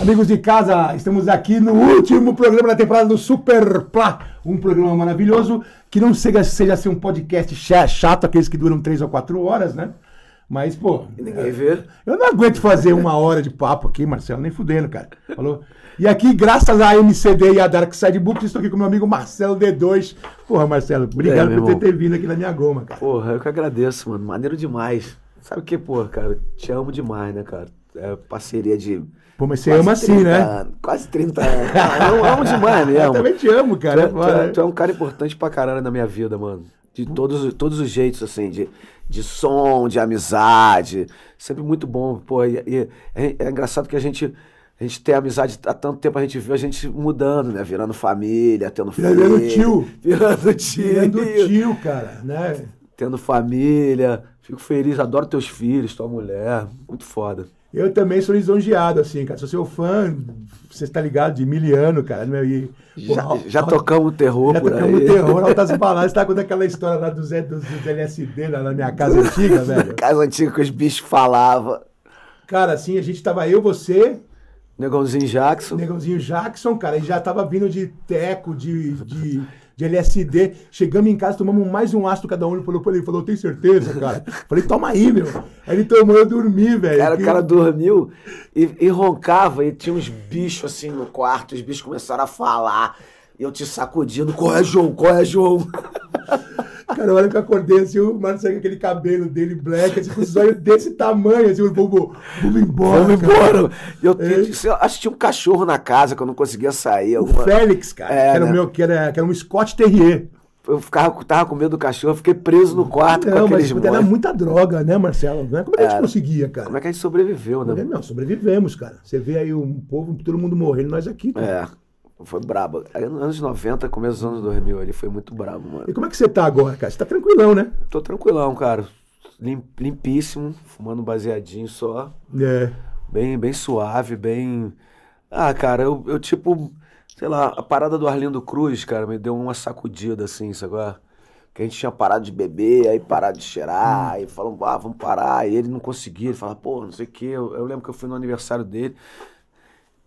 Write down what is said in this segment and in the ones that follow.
Amigos de casa, estamos aqui no último programa da temporada do Super Plá. Um programa maravilhoso que não seja, seja assim um podcast chato, aqueles que duram três ou quatro horas, né? Mas, pô. Ninguém vê. Eu não aguento fazer uma hora de papo aqui, Marcelo, nem fudendo, cara. Falou? E aqui, graças à MCD e à Dark Side Books, estou aqui com meu amigo Marcelo D2. Porra, Marcelo, obrigado É, por ter, ter vindo aqui na minha goma, cara. Porra, eu que agradeço, mano. Maneiro demais. Sabe o que, porra, cara? Te amo demais, né, cara? É parceria de. Pô, mas você ama assim, 30 né? anos, quase 30 anos. Ah, eu amo demais Eu mesmo. também te amo, Tu cara. é, é tu é- né? tu é um cara importante pra caralho na minha vida, mano. De todos, todos os jeitos, assim, de, de som, de amizade. Sempre muito bom. Pô, e, e é, é engraçado que a gente, a gente tem amizade há tanto tempo, a gente viu a gente mudando, né? Virando família, tendo filho. Virando tio. Virando tio. Virando tio, cara, né? Tendo família. Fico feliz, adoro teus filhos, tua mulher. Muito foda. Eu também sou lisonjeado, assim, cara. Sou seu fã, você está ligado, de miliano, cara. né? E, pô, Já, já tocamos terror Já tocamos aí. terror, altas baladas. Você tá contando aquela história lá do dos LSD, lá na minha casa antiga, velho. Casa antiga que os bichos falavam. Cara, assim, a gente tava eu, você, Negãozinho Jackson. Negãozinho Jackson, cara, e já tava vindo de teco, de, de, de LSD. Chegamos em casa, tomamos mais um ácido cada um. Ele falou, ele falou, tem certeza, cara? Falei, toma aí, meu. Aí ele tomou, eu dormi, velho. Cara, Que- o cara dormiu e, e roncava e tinha uns bichos assim no quarto, os bichos começaram a falar. Eu te sacudindo, corre, João, corre, João. Cara, a hora que eu acordei, assim, o Marcelo com aquele cabelo dele black, assim, com os olhos desse tamanho, assim, vou, vamos embora. Vamos embora. Eu, É. eu acho que tinha um cachorro na casa que eu não conseguia sair. O alguma- Félix, cara, É, que, era o né? meu, que, era, que era um Scott Terrier. Eu ficava, tava com medo do cachorro, fiquei preso no quarto com Não, aqueles mas era muita droga, né, Marcelo? Como é que a gente conseguia, cara? Como é que a gente sobreviveu, né? Não, sobrevivemos, cara. Você vê aí um povo, todo mundo morrendo, nós aqui. Cara. É, foi brabo. Aí, nos anos 90, começo dos anos 2000, ali foi muito brabo, mano. E como é que você tá agora, cara? Você tá tranquilão, né? Tô tranquilão, cara. Lim- limpíssimo, fumando um baseadinho só. É. Bem, bem suave, bem. Ah, cara, eu, eu tipo, sei lá, a parada do Arlindo Cruz, cara, me deu uma sacudida assim, sabe? Que a gente tinha parado de beber, aí parado de cheirar, aí falou, ah, vamos parar. E ele não conseguia, ele falava, pô, não sei o quê. Eu, eu lembro que eu fui no aniversário dele.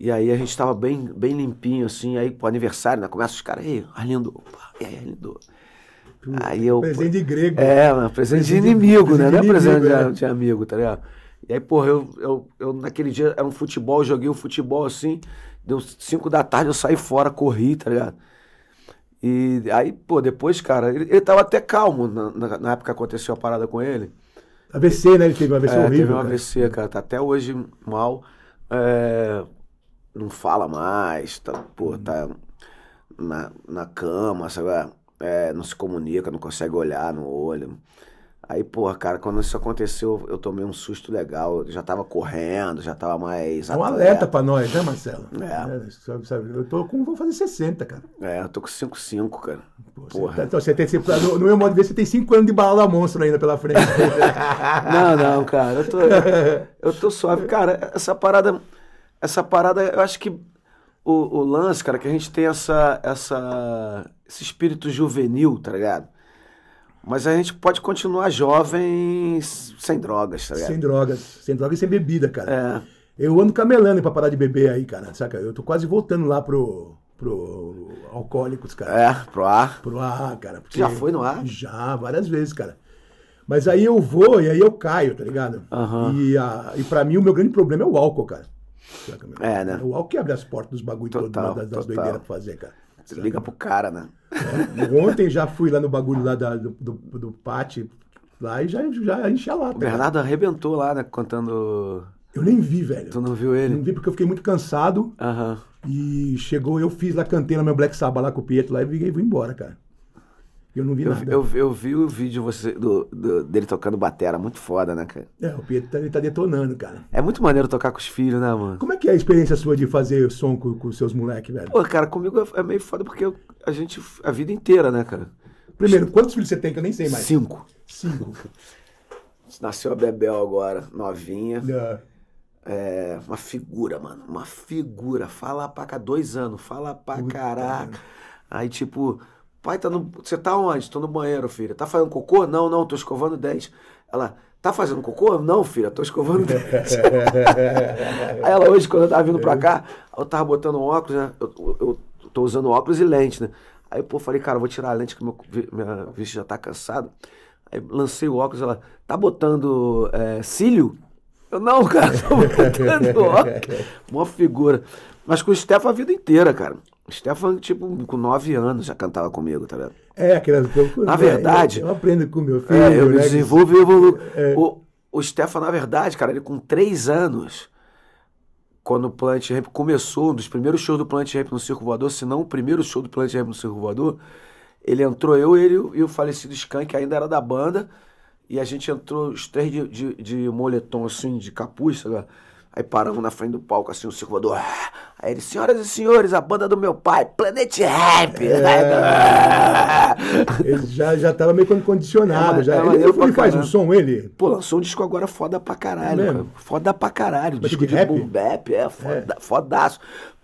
E aí a gente tava bem, bem limpinho, assim, aí pro aniversário, né? Começa os caras, ei, Arlindo, opa, e aí, Arlindo? Aí eu. Presente de grego. É, mano, presente de Presente de- inimigo, né? Não é presente de, é. de amigo, tá ligado? E aí, porra, eu, eu, eu naquele dia era um futebol, joguei o futebol assim, deu 5 da tarde, eu saí fora, corri, tá ligado? E aí, pô, depois, cara, ele, ele tava até calmo na, na, na época que aconteceu a parada com ele. AVC, né? Ele teve uma AVC É, horrível. teve um cara. AVC, cara, tá até hoje mal. É, não fala mais, tá, pô, tá na, na cama, sabe? É, não se comunica, não consegue olhar no olho. Aí, porra, cara, quando isso aconteceu, eu tomei um susto legal. Eu já tava correndo, já tava mais. É um atleta. alerta pra nós, né, Marcelo? É. sabe, sabe, eu tô com, vou fazer 60, cara. É, eu tô com 5,5, cara. Pô, você Porra. tá- então, você tem, você, no, no meu modo de ver, você tem 5 anos de balada monstro ainda pela frente. Não, não, cara, eu tô, eu tô suave. Cara, essa parada, essa parada, eu acho que o, o lance, cara, que a gente tem essa, essa, esse espírito juvenil, tá ligado? Mas a gente pode continuar jovem sem drogas, tá ligado? sem drogas. Sem drogas e sem bebida, cara. É, Eu ando camelando pra parar de beber aí, cara. Saca? Eu tô quase voltando lá pro, pro Alcoólicos, cara. é, pro ar. Pro ar, cara. porque- Já foi no ar? Já, várias vezes, cara. Mas aí eu vou e aí eu caio, tá ligado? Aham. E, a, e pra mim o meu grande problema é o álcool, cara. Saca, meu? É, né? O álcool que abre as portas dos bagulho Total, das, das total. doideiras pra fazer, cara. Você liga pro cara, né? Ontem já fui lá no bagulho lá da- do, do, do pátio lá e já, já enchi a lata. O cara. Bernardo arrebentou lá, né? Contando. Eu nem vi, velho. Tu não viu Não ele? vi porque eu fiquei muito cansado Aham. e chegou, eu fiz lá, cantei no meu Black Sabbath lá com o Pietro lá e vim- vim embora, cara. Eu não vi Eu, nada. eu, eu vi o vídeo você, do, do- dele tocando batera, muito foda, né, cara? É, o Pietro tá, ele tá detonando, cara. É muito maneiro tocar com os filhos, né, mano? Como é que é a experiência sua de fazer som com, com seus moleques, velho? Pô, cara, comigo é- é meio foda porque eu- a gente, a vida inteira, né, cara? Primeiro, quantos filhos você tem que eu nem sei mais? Cinco. Cinco. Nasceu a Bebel agora, novinha. É. É, uma figura, mano. Uma figura. Fala pra cá, dois anos. Fala pra Puta caraca. Aí, tipo, pai, tá no. Você tá onde? Tô no banheiro, filha. Tá fazendo cocô? Não, não, tô escovando dente. Ela, Tá fazendo cocô? Não, filha, tô escovando dente. Aí ela hoje, quando eu tava vindo pra cá, eu tava botando óculos, né? Eu, eu, eu tô usando óculos e lente, né? Aí, pô, falei, cara, vou tirar a lente que meu, minha vista já tá cansada. Aí lancei o óculos, ela, tá botando é, cílio? Eu, não, cara, tô botando óculos. Uma figura. Mas com o Stefan a vida inteira, cara. Stefan, tipo, com nove anos já cantava comigo, tá ligado? É, aquelas Na verdade- Eu, eu aprendo com meu filho. É, eu né? desenvolvo e evoluo. O, o Stefan, na verdade, cara, ele com três anos, quando o Planet Ramp começou, um dos primeiros shows do Planet Ramp no Circo Voador, se não o primeiro show do Planet Ramp no Circo Voador, ele entrou, eu, ele e o falecido Skank, que ainda era da banda, e a gente entrou os três de, de, de moletom, assim, de capuz, sabe? Aí paramos na frente do palco, assim, o Circo Voador. Aí ele, senhoras e senhores, a banda do meu pai, Planet Ramp. Ele já, já tava meio condicionado. É, já. é ele ele faz um som, ele? Pô, lançou um disco agora foda pra caralho, É? Foda pra caralho. Mas disco de rap? boom bap, é, foda, fodaço.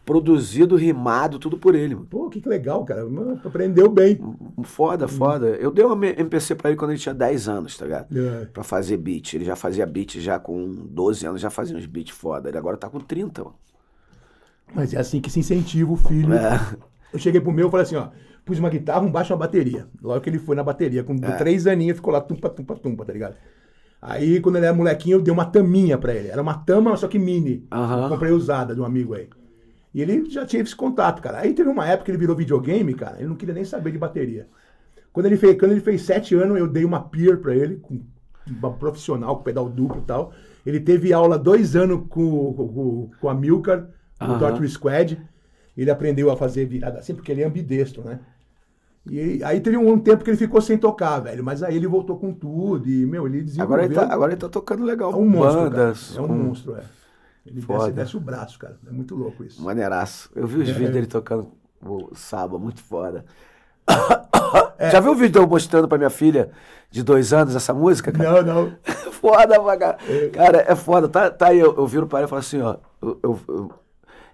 Produzido, rimado, tudo por ele, mano. Pô, que legal, cara. Mano, Aprendeu bem. Foda, foda. Eu dei uma MPC pra ele quando ele tinha 10 anos, tá ligado? É. Pra fazer beat. Ele já fazia beat já com 12 anos, já fazia uns beats foda. Ele agora tá com 30, mano. Mas é assim que se incentiva o filho. É. Eu cheguei pro meu e falei assim, ó, pus uma guitarra, um baixo e uma bateria. Logo que ele foi na bateria, com É. três aninhos, ficou lá tumpa, tumpa, tumpa, tá ligado? Aí, quando ele era molequinho, eu dei uma taminha pra ele. Era uma tama, só que mini. Comprei usada de um amigo aí. E ele já tinha esse contato, cara. Aí teve uma época que ele virou videogame, cara, ele não queria nem saber de bateria. Quando ele fez, quando ele fez sete anos, eu dei uma peer pra ele, com uma profissional, com pedal duplo e tal. Ele teve aula dois anos com, com, com a Milcar, no Aham. Torture Squad. Ele aprendeu a fazer virada assim, porque ele é ambidestro, né? E aí teve um tempo que ele ficou sem tocar, velho. Mas aí ele voltou com tudo e, meu, ele desenvolveu... Agora ele, tá, agora ele tá tocando legal. é um monstro, bandas. cara. É um com- monstro, é. Ele Foda. desce, desce o braço, cara. É muito louco isso. Maneiraço. Eu vi os É. vídeos dele tocando o Saba, muito foda. É. Já viu o vídeo eu mostrando pra minha filha de dois anos essa música, cara? Não, não. foda, vaga. Cara, é foda. Tá, tá aí, eu, eu viro pra ela e falo assim, ó. eu- eu- eu-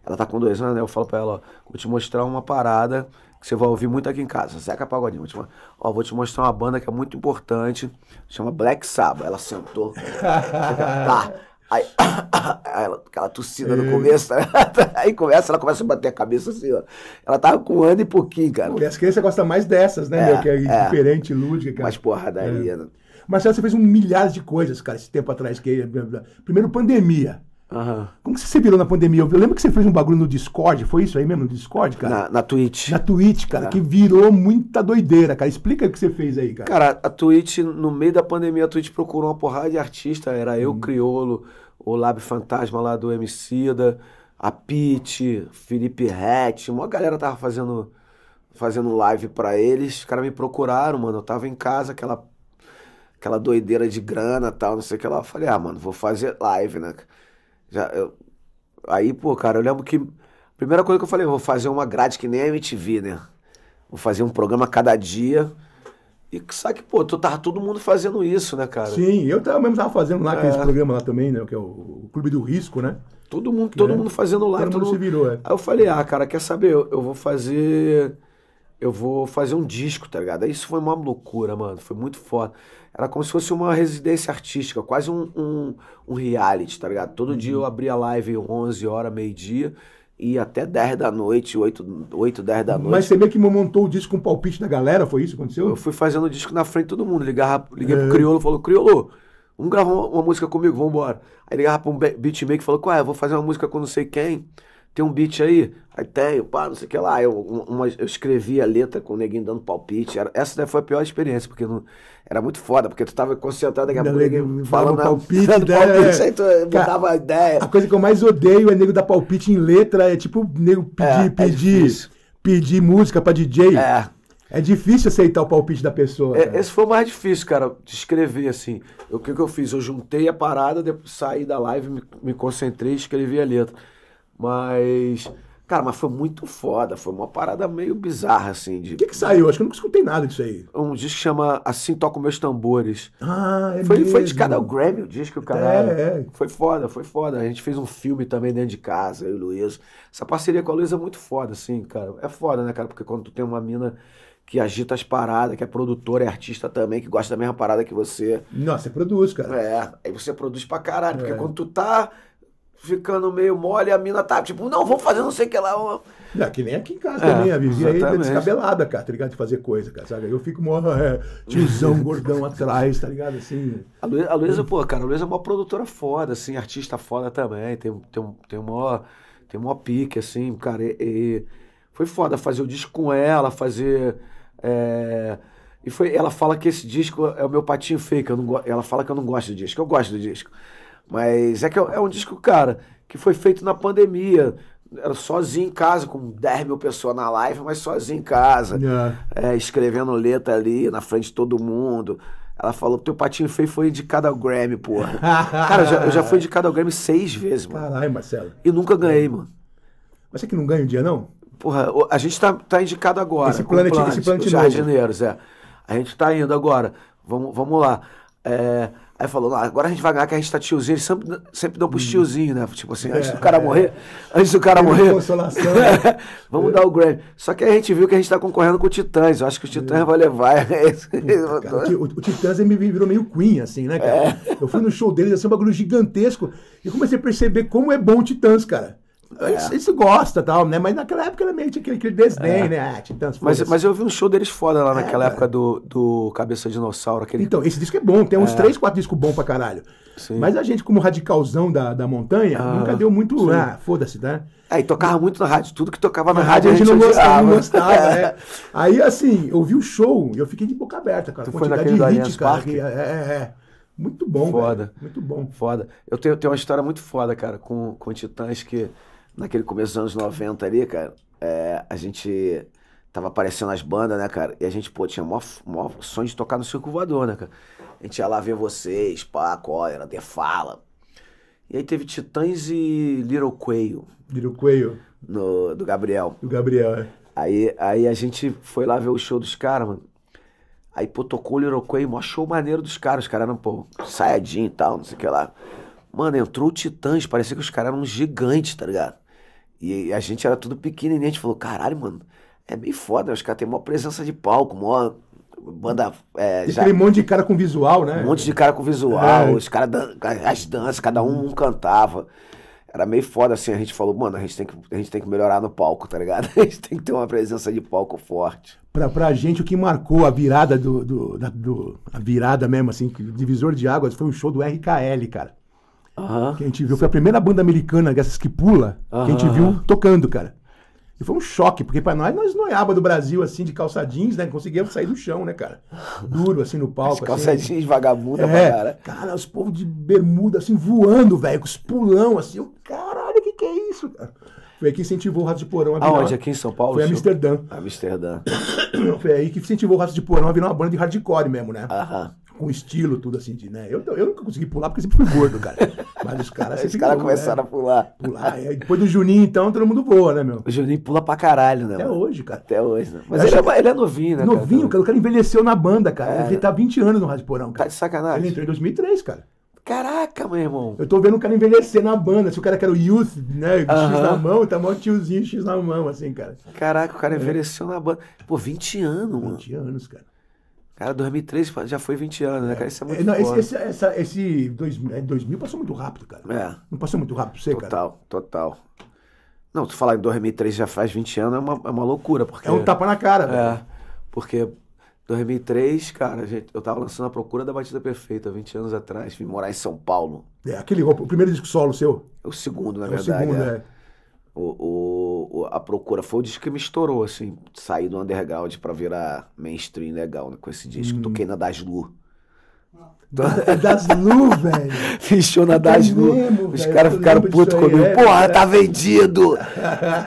ela tá com dois anos, né? Eu falo pra ela, ó, vou te mostrar uma parada que você vai ouvir muito aqui em casa. Zeca Pagodinho. Vou te, ó, vou te mostrar uma banda que é muito importante. Chama Black Sabbath. Ela sentou. tá. Aí, ela, aquela tossida no começo, tá? aí começa, ela começa a bater a cabeça assim, ó. Ela tava com um ano e pouquinho, cara. Pô, e as crianças gostam mais dessas, né, É, meu? Que é, é. diferente, lúdica, cara. Mais porradaria, né? Marcelo, você fez um milhares de coisas, cara, esse tempo atrás. Que... Primeiro, pandemia. Aham. Como que você se virou na pandemia? Eu lembro que você fez um bagulho no Discord, foi isso aí mesmo, no Discord, cara? Na, na Twitch. Na Twitch, cara, que virou muita doideira, cara. Explica o que você fez aí, cara. Cara, a Twitch, no meio da pandemia, a Twitch procurou uma porrada de artista. Era eu, Criolo, o Lab Fantasma lá do Emicida, a Pete, Felipe Rett. Uma galera tava fazendo, fazendo live pra eles. Os caras me procuraram, mano. Eu tava em casa, aquela, aquela doideira de grana e tal, não sei o que lá. Eu falei, ah, mano, vou fazer live, né? Já, eu- Aí, pô, cara, eu lembro que. Primeira coisa que eu falei, eu vou fazer uma grade que nem a MTV, né? Vou fazer um programa cada dia. E sabe que, pô, tu tava todo mundo fazendo isso, né, cara? Sim, eu tava, mesmo tava fazendo lá aquele É. programa lá também, né? Que é o, o Clube do Risco, né? Todo mundo, todo É. mundo fazendo live. Todo mundo se virou, é. Aí eu falei, ah, cara, quer saber? Eu, eu vou fazer. Eu vou fazer um disco, tá ligado? Isso foi uma loucura, mano. Foi muito foda. Era como se fosse uma residência artística, quase um, um, um reality, tá ligado? Todo dia Uhum. eu abria live 11 horas, meio-dia, e até 10 da noite, 8, 8 10 da noite. Mas você meio que montou o disco com o palpite da galera, foi isso que aconteceu? Eu fui fazendo o disco na frente de todo mundo. Ligava, liguei É. pro Criolo, falou, Criolo, vamos gravar uma, uma música comigo, vambora. Aí ligava pra um be- beatmaker e falou, qual é, eu vou fazer uma música com não sei quem. Tem um beat aí? Aí tenho, pá, não sei o que lá. Eu, uma- eu escrevi a letra com o neguinho dando palpite. Era- essa daí foi a pior experiência, porque não, era muito foda, porque tu tava concentrado daqui a pouco, falava falando palpite, dando né? palpite, aí tu botava a ideia. A coisa que eu mais odeio é nego dar palpite em letra, é tipo nego pedir, É, é pedir, difícil. pedir música pra DJ. É. É difícil aceitar o palpite da pessoa. É, esse foi o mais difícil, cara, de escrever, assim. O que, que eu fiz? Eu juntei a parada, depois saí da live, me, me concentrei e escrevi a letra. Mas, Cara, mas foi muito foda. Foi uma parada meio bizarra, assim. De... O que que saiu? Acho que eu nunca escutei nada disso aí. Um disco que chama Assim Toco Meus Tambores. Ah, é Foi, mesmo. foi de cada Grammy o disco, caralho. É, é. Foi foda, foi foda. A gente fez um filme também dentro de casa, eu e o Luiz. Essa parceria com a Luísa é muito foda, assim, cara. É foda, né, cara? Porque quando tu tem uma mina que agita as paradas, que é produtora, é artista também, que gosta da mesma parada que você. Nossa, você produz, cara. É, aí você produz pra caralho. Porque É. quando tu tá ficando meio mole, a mina tá tipo, não, vamos fazer não sei o que lá. Não, que nem aqui em casa É, também. A Vivi aí tá descabelada, cara, tá ligado? De fazer coisa, cara, sabe? Eu fico mó é, tiozão, gordão atrás, tá ligado? Assim. A Luísa, a Luísa, pô, cara, a Luísa é uma produtora foda, assim, artista foda também, tem, tem, tem, uma, tem uma pique, assim, cara, e, e foi foda fazer o disco com ela, fazer... é, e foi, ela fala que esse disco é o meu patinho feio, que eu não, ela fala que eu não gosto do disco, eu gosto do disco, mas é que é, é um disco, cara, que foi feito na pandemia, era sozinho em casa, com 10 mil pessoas na live, mas sozinho em casa É. é, escrevendo letra ali na frente de todo mundo. Ela falou: teu patinho feio foi indicado ao Grammy, porra. Cara, eu já, eu já fui indicado ao Grammy seis vezes, mano. Caralho, Marcelo. E nunca ganhei, mano. Mas você que não ganha um dia, não? Porra, a gente tá, tá indicado agora. Esse Planet- o esse Planet os novo. Jardineiros, é. A gente tá indo agora. Vamos, vamos lá. É, aí falou, "Ah, agora a gente vai ganhar que a gente tá tiozinho. Eles sempre, sempre dão pros tiozinhos, né? Tipo assim, antes do cara Hum. É, morrer, antes do cara de morrer. consolação. Vamos dar o Grammy. Só que aí a gente viu que a gente tá concorrendo com o Titãs. Eu acho que o Titãs vai levar. Cara, o, Ti- o, o Titãs me virou meio Queen, assim, né, cara? É. Eu fui no show deles, assim, um bagulho gigantesco, e comecei a perceber como é bom o Titãs, cara. Eles gostam e tal, né? Mas naquela época era meio tinha aquele, aquele desdém, né? Ah, Titãs, Mas, mas eu vi um show deles foda lá naquela É, época do, do Cabeça Dinossauro. Aquele... Então, esse disco é bom, tem uns três, quatro discos bons pra caralho. Sim. Mas a gente, como radicalzão da, da montanha, Ah, nunca deu muito. sim. Ah, foda-se, né? É, e tocava muito na rádio. Tudo que tocava na, Na rádio a gente não gostava, não gostava, é. Aí, assim, eu vi o show e eu fiquei de boca aberta, cara. Tu foi naquele de hit, cara. Que- é, é, é. Muito bom, Foda. velho. Muito bom. Foda. Eu tenho, tenho uma história muito foda, cara, com, com Titãs que naquele começo dos anos 90 ali, cara, é, a gente tava aparecendo as bandas, né, cara? E a gente, pô, tinha maior, maior sonho de tocar no Circo Voador, né, cara? A gente ia lá ver vocês, pá, cólera, The Fala. E aí teve Titãs e Little Quail Little Coelho no, do Gabriel. e o Gabriel. é. Aí, aí a gente foi lá ver o show dos caras, mano. Aí, pô, tocou o Little mó show maneiro dos caras. Os caras eram, pô, saiadinho e tal, não sei o que lá. Mano, entrou o Titãs, parecia que os caras eram gigantes, tá ligado? E a gente era tudo pequenininho, a gente falou, caralho, mano, é meio foda, os caras têm maior presença de palco, maior banda, é, E já, aquele monte de cara com visual, né? um monte de cara com visual, É. os caras, dan- as danças, cada um, um cantava. Era meio foda assim, a gente falou, mano, a gente, tem que, a gente tem que melhorar no palco, tá ligado? A gente tem que ter uma presença de palco forte. Pra, pra gente, o que marcou a virada do, do, da- do- A virada mesmo, assim, divisor de águas foi um show do RKL, cara. Aham. Que a gente viu. Foi a primeira banda americana dessas que pula que a gente viu tocando, cara. E foi um choque, porque pra nós, nós noiaba do Brasil, assim, de calça jeans, né? Não conseguia sair do chão, né, cara? Duro, assim, no palco. assim. Calça jeans vagabunda pra É, cara. cara, os povos de bermuda, assim, voando, velho, com os pulão, assim. Eu, caralho, o que que é isso, cara? Foi aí que incentivou o Rato de Porão a virar... Aonde? Aqui em São Paulo? Foi em? Amsterdã. Amsterdã. Foi aí que incentivou o Rato de Porão a virar uma banda de hardcore mesmo, né? Aham. Com estilo, tudo assim, de, né? Eu, eu nunca consegui pular porque sempre fui gordo, cara. Mas os caras Os caras voam, começaram né? a pular. pular. E aí, depois do Juninho, então, todo mundo voa, né, meu? O Juninho pula pra caralho, né? Até mano? hoje, cara. Até hoje, né? Mas ele é, ele é novinho, né? Novinho, cara. O cara envelheceu na banda, cara. É. Ele tá 20 anos no Rádio Porão, Tá cara. de sacanagem. Ele entrou em 2003, cara. Caraca, meu irmão. Eu tô vendo o cara envelhecer na banda. Se o cara que era o youth, né? X Aham. na mão, tá mó tiozinho X na mão, assim, cara. Caraca, o cara envelheceu na banda. Pô, 20 anos, mano. 20 anos, cara. Cara, 2003 já foi 20 anos, né, cara? Isso é muito É, não, esse, esse, essa, esse 2000, é, 2000 passou muito rápido, cara. É, Não passou muito rápido pra você, cara? total, total. Não, tu falar em 2003 já faz 20 anos é uma, é uma loucura, porque... É um tapa na cara, velho. É, porque 2003, cara, gente, eu tava lançando a Procura da Batida Perfeita 20 anos atrás, vim morar em São Paulo. É, aquele, o primeiro disco solo seu. É o segundo, na É o verdade. segundo, é. é. O, o- a Procura foi o disco que me estourou, assim, sair do underground pra virar mainstream legal, né, com esse disco. Hum. Toquei na Das Lu. É das Lu, velho. Fiz show na Das É mesmo, Os caras ficaram putos comigo. é, Porra, é. tá vendido.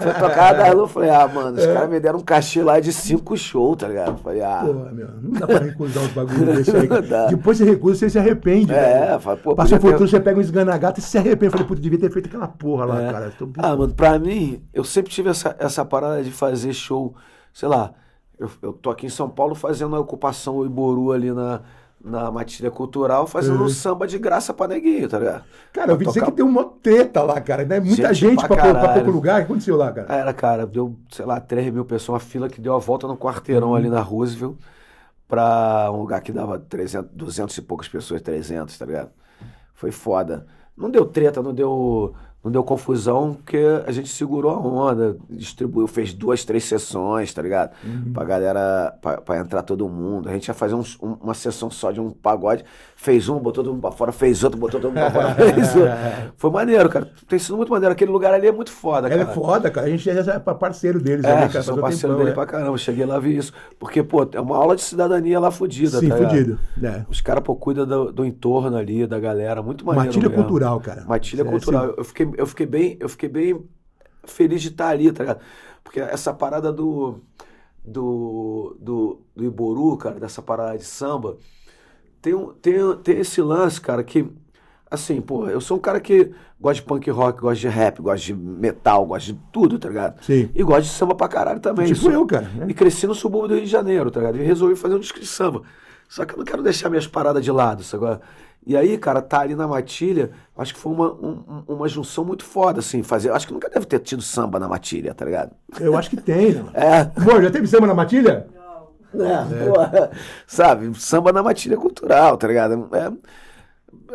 Foi tocar a Das Lu. Falei, ah, mano, os caras me deram um cachê lá de cinco shows, tá ligado? Falei, ah. Porra, meu, não dá pra recusar uns bagulhos desse aí. Depois você recusa, você se arrepende. É, fala, pô, Passou podia ter- você pega um esganagato e você se arrepende. Falei, puta, devia ter feito aquela porra lá, É. cara. Tô- Ah, mano, pra mim, eu sempre tive essa, essa parada de fazer show, sei lá, eu, eu tô aqui em São Paulo fazendo a ocupação Iboru ali na, na matilha cultural, fazendo um samba de graça pra neguinho, tá ligado? Cara, eu ouvi Pra dizer tocar- que tem uma treta lá, cara. Né? Muita Gente gente, pra pra, pra pouco lugar. O que aconteceu lá, cara? Era, cara, deu, sei lá, 3 mil pessoas, uma fila que deu a volta no quarteirão ali na Roosevelt pra um lugar que dava 300, 200 e poucas pessoas, 300, tá ligado? Foi foda. Não deu treta, não deu, não deu confusão, porque a gente segurou a onda, distribuiu, fez duas, três sessões, tá ligado? Pra galera, pra, pra entrar todo mundo. A gente ia fazer uns- um- uma sessão só de um pagode, fez um, botou todo mundo pra fora, fez outro, botou todo mundo pra fora, fez outro. Foi maneiro, cara. Tem sido muito maneiro. Aquele lugar ali é muito foda, Ela cara. é foda, cara. A gente é parceiro deles É, ali, cara. sou um parceiro tempão, dele é. pra caramba. Cheguei lá e vi isso. Porque, pô, é uma aula de cidadania lá fodida, Sim, tá fudido. É. Os caras, pô, cuidam do, do entorno ali, da galera. Muito maneiro Matilha mesmo. cultural, cara. Matilha É, cultural. sim. Eu fiquei, eu fiquei bem, eu fiquei bem feliz de estar ali, tá ligado? Porque essa parada do, do, do, do Iboru, cara, dessa parada de samba, tem, um, tem, tem esse lance, cara, que, assim, pô, eu sou um cara que gosta de punk rock, gosta de rap, gosta de metal, gosta de tudo, tá ligado? Sim. E gosta de samba pra caralho também. Tipo Sou- eu, cara, né? E cresci no subúrbio do Rio de Janeiro, tá ligado? E resolvi fazer um disco de samba. Só que eu não quero deixar minhas paradas de lado, agora? E aí, cara, tá ali na matilha, acho que foi uma, um- uma junção muito foda, assim, fazer. Acho que nunca deve ter tido samba na matilha, tá ligado? Eu acho que tem, não. É, Amor, já teve samba na matilha? é, porra, sabe? Samba na matilha cultural, tá ligado? É,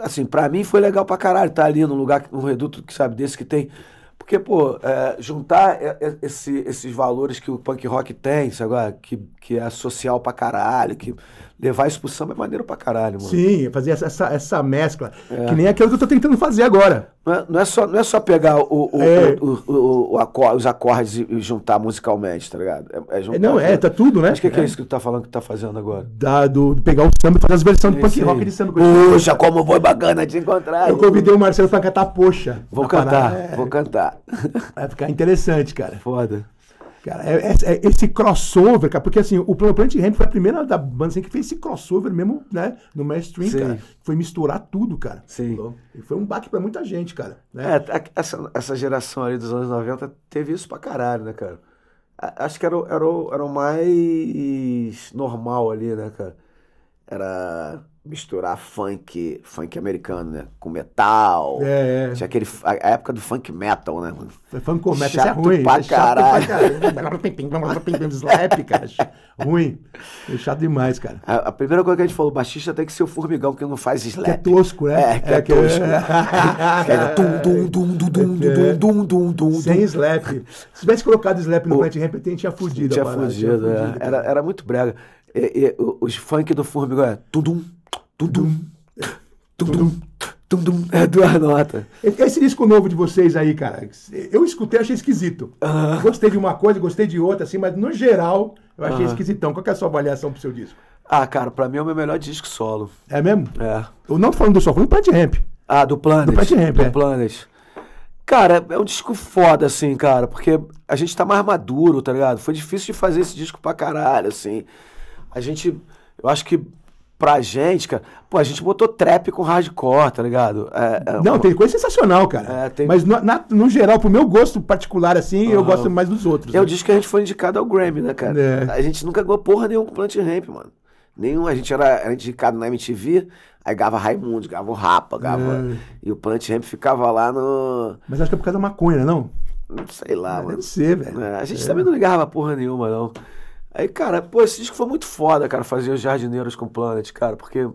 assim, pra mim foi legal pra caralho estar ali num lugar, num reduto que sabe desse que tem. Porque, pô, é, juntar é, é, esse- esses valores que o punk rock tem, sabe? agora? Que, que é social pra caralho, que levar isso pro samba é maneiro pra caralho, mano. Sim, fazer essa, essa, essa mescla. Que nem aquilo que eu tô tentando fazer agora. Não é, não é só, não é só pegar o, o- É. o- acor- os acordes e, juntar musicalmente, tá ligado? É, é juntar É, não, é, tá tudo, né? Mas o que, que é isso que tu tá falando que tá fazendo agora? Da, do, pegar o samba e fazer as versões do punk rock de samba. Puxa, como foi bacana te encontrar. Eu convidei o Marcelo pra cantar Poxa. Vou cantar. É, vou cantar. Vai ficar interessante, cara. Foda. Cara, é, é- é esse crossover, cara, porque assim, o Plan- Planet Ramp foi a primeira da banda assim, que fez esse crossover mesmo, né, no mainstream, Sim. cara. Foi misturar tudo, cara. Sim. E foi um baque pra muita gente, cara. Né? É, a- essa, essa geração ali dos anos 90 teve isso pra caralho, né, cara? A- Acho que era, era, o- era o mais normal ali, né, cara? Era misturar funk, funk americano, né? Com metal. É, é. Tinha aquele, a, a época do funk metal, né, mano? Funk metal, é chato é ruim. Pra é caralho. Chato pra caralho. Slap, cara. É ruim. É chato demais, cara. A, a, primeira coisa que a gente falou, o baixista tem que ser o formigão que não faz slap. Que é tosco, né? É, que é, é tosco. Que É, dum, dum, dum, Sem slap. Se tivesse colocado slap no Plant Ramp, a gente tinha fudido. Tinha parada, fudido, é. tinha era, era muito brega. E, e, os funk do formigão é tudum, tudum, tudum, tudum. É duas notas. Esse disco novo de vocês aí, cara, eu escutei achei esquisito. Gostei de uma coisa, gostei de outra, assim, mas no geral eu achei esquisitão. Qual que é a sua avaliação pro seu disco? Ah, cara, pra mim é o meu melhor disco solo. É mesmo? É. Eu não tô falando do só, falando do Planet Ramp. Ah, do Planet. Do Planet Ramp, do é. Planet. Cara, é um disco foda, assim, cara, porque a gente tá mais maduro, tá ligado? Foi difícil de fazer esse disco pra caralho, assim. A gente, eu acho que pra gente, cara, pô, a gente botou trap com hardcore, tá ligado? É, é Não, uma- tem coisa sensacional, cara. É, tem- Mas no, na- no geral, pro meu gosto particular, assim, eu gosto mais dos outros. É o né? disco que a gente foi indicado ao Grammy, né, cara? É. A gente nunca ganhou porra nenhuma com Plant Ramp, mano. Nenhum, a gente era, era indicado na MTV, aí ganhava Raimundo, ganhava o Rapa, ganhava. É. E o Plant Ramp ficava lá no. Mas acho que é por causa da maconha, né, não? Sei lá, mano. Deve ser, velho. É, a gente também não ligava porra nenhuma, não. Aí, cara, pô, esse disco foi muito foda, cara, fazer os Jardineiros com Planet, cara, porque.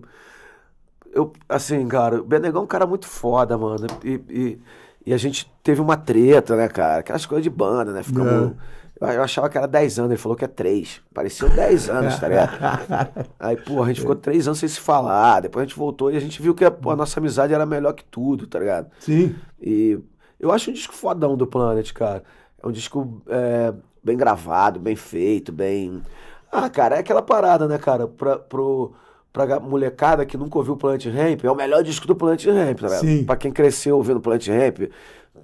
Eu, assim, cara, o Benegão é um cara muito foda, mano. E, e, e a gente teve uma treta, né, cara? Aquelas coisas de banda, né? Ficamos. É. Eu, achava que era 10 anos, ele falou que é 3. Pareceu 10 anos, tá ligado? Aí, pô, a gente ficou 3 anos sem se falar. Depois a gente voltou e a gente viu que pô, a nossa amizade era melhor que tudo, tá ligado? Sim. E eu acho um disco fodão do Planet, cara. É um disco é, bem gravado, bem feito, bem. Ah, cara, é aquela parada, né, cara? Pra, pro, pra molecada que nunca ouviu o Planet Ramp, é o melhor disco do Planet Ramp, tá? Sim. Pra quem cresceu ouvindo Planet Ramp,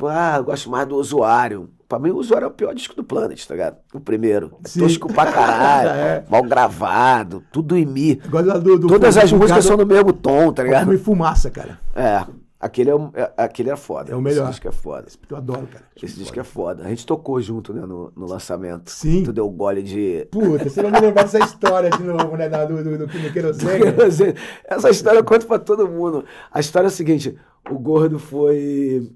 ah, eu gosto mais do Usuário. Pra mim, o Usuário é o pior disco do Planet, tá ligado? O primeiro. É Sim. tosco pra caralho, É. mal gravado, tudo em mi. Agora do, do Todas as músicas são no mesmo tom, tá ligado? Fumaça, cara. É, aquele é, o- é- aquele é foda. É o melhor. Esse disco é foda. Eu adoro, cara. Esse disco é foda. A gente tocou junto, né, no, no lançamento. Sim. Tu deu gole de. Puta, você não me lembrar dessa história de novo, né? Do, do, do, do querosene. Essa história eu conto pra todo mundo. A história é a seguinte: o gordo foi.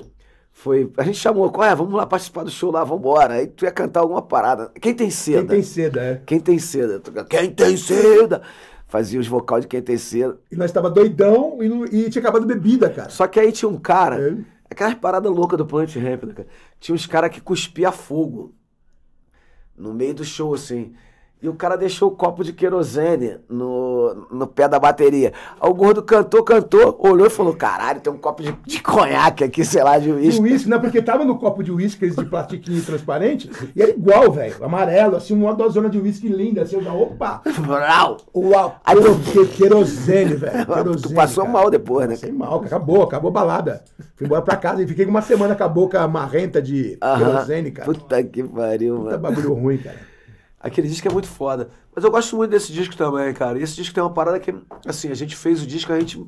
Foi. A gente chamou, qual é? Vamos lá participar do show lá, vambora. Aí tu ia cantar alguma parada. Quem tem seda? Quem tem seda, é. Quem tem seda? Quem tem seda? Fazia os vocais de quem tem seda. E nós tava doidão e, não- e tinha acabado bebida, cara. Só que aí tinha um cara, É. aquelas paradas loucas do Planet Ramp, né, cara? Tinha uns caras que cuspia fogo no meio do show, assim. E o cara deixou o copo de querosene no, no pé da bateria. Aí o gordo cantou, cantou, olhou e falou: caralho, tem um copo de, de conhaque aqui, sei lá, de uísque. uísque, não, porque tava no copo de uísque, de plastiquinho transparente, e era igual, velho. Amarelo, assim, uma dosona de uísque linda, assim, eu já, opa! Vrau! Uau! Aí Quero- que- Querosene, velho. Querosene, Tu passou cara. mal depois, né? Passei mal, acabou, acabou a balada. Fui embora pra casa e fiquei uma semana com a boca marrenta de Aham. querosene, cara. Puta que pariu, Puta mano. bagulho ruim, cara. Aquele disco é muito foda. Mas eu gosto muito desse disco também, cara. E esse disco tem uma parada que, assim, a gente fez o disco, a gente.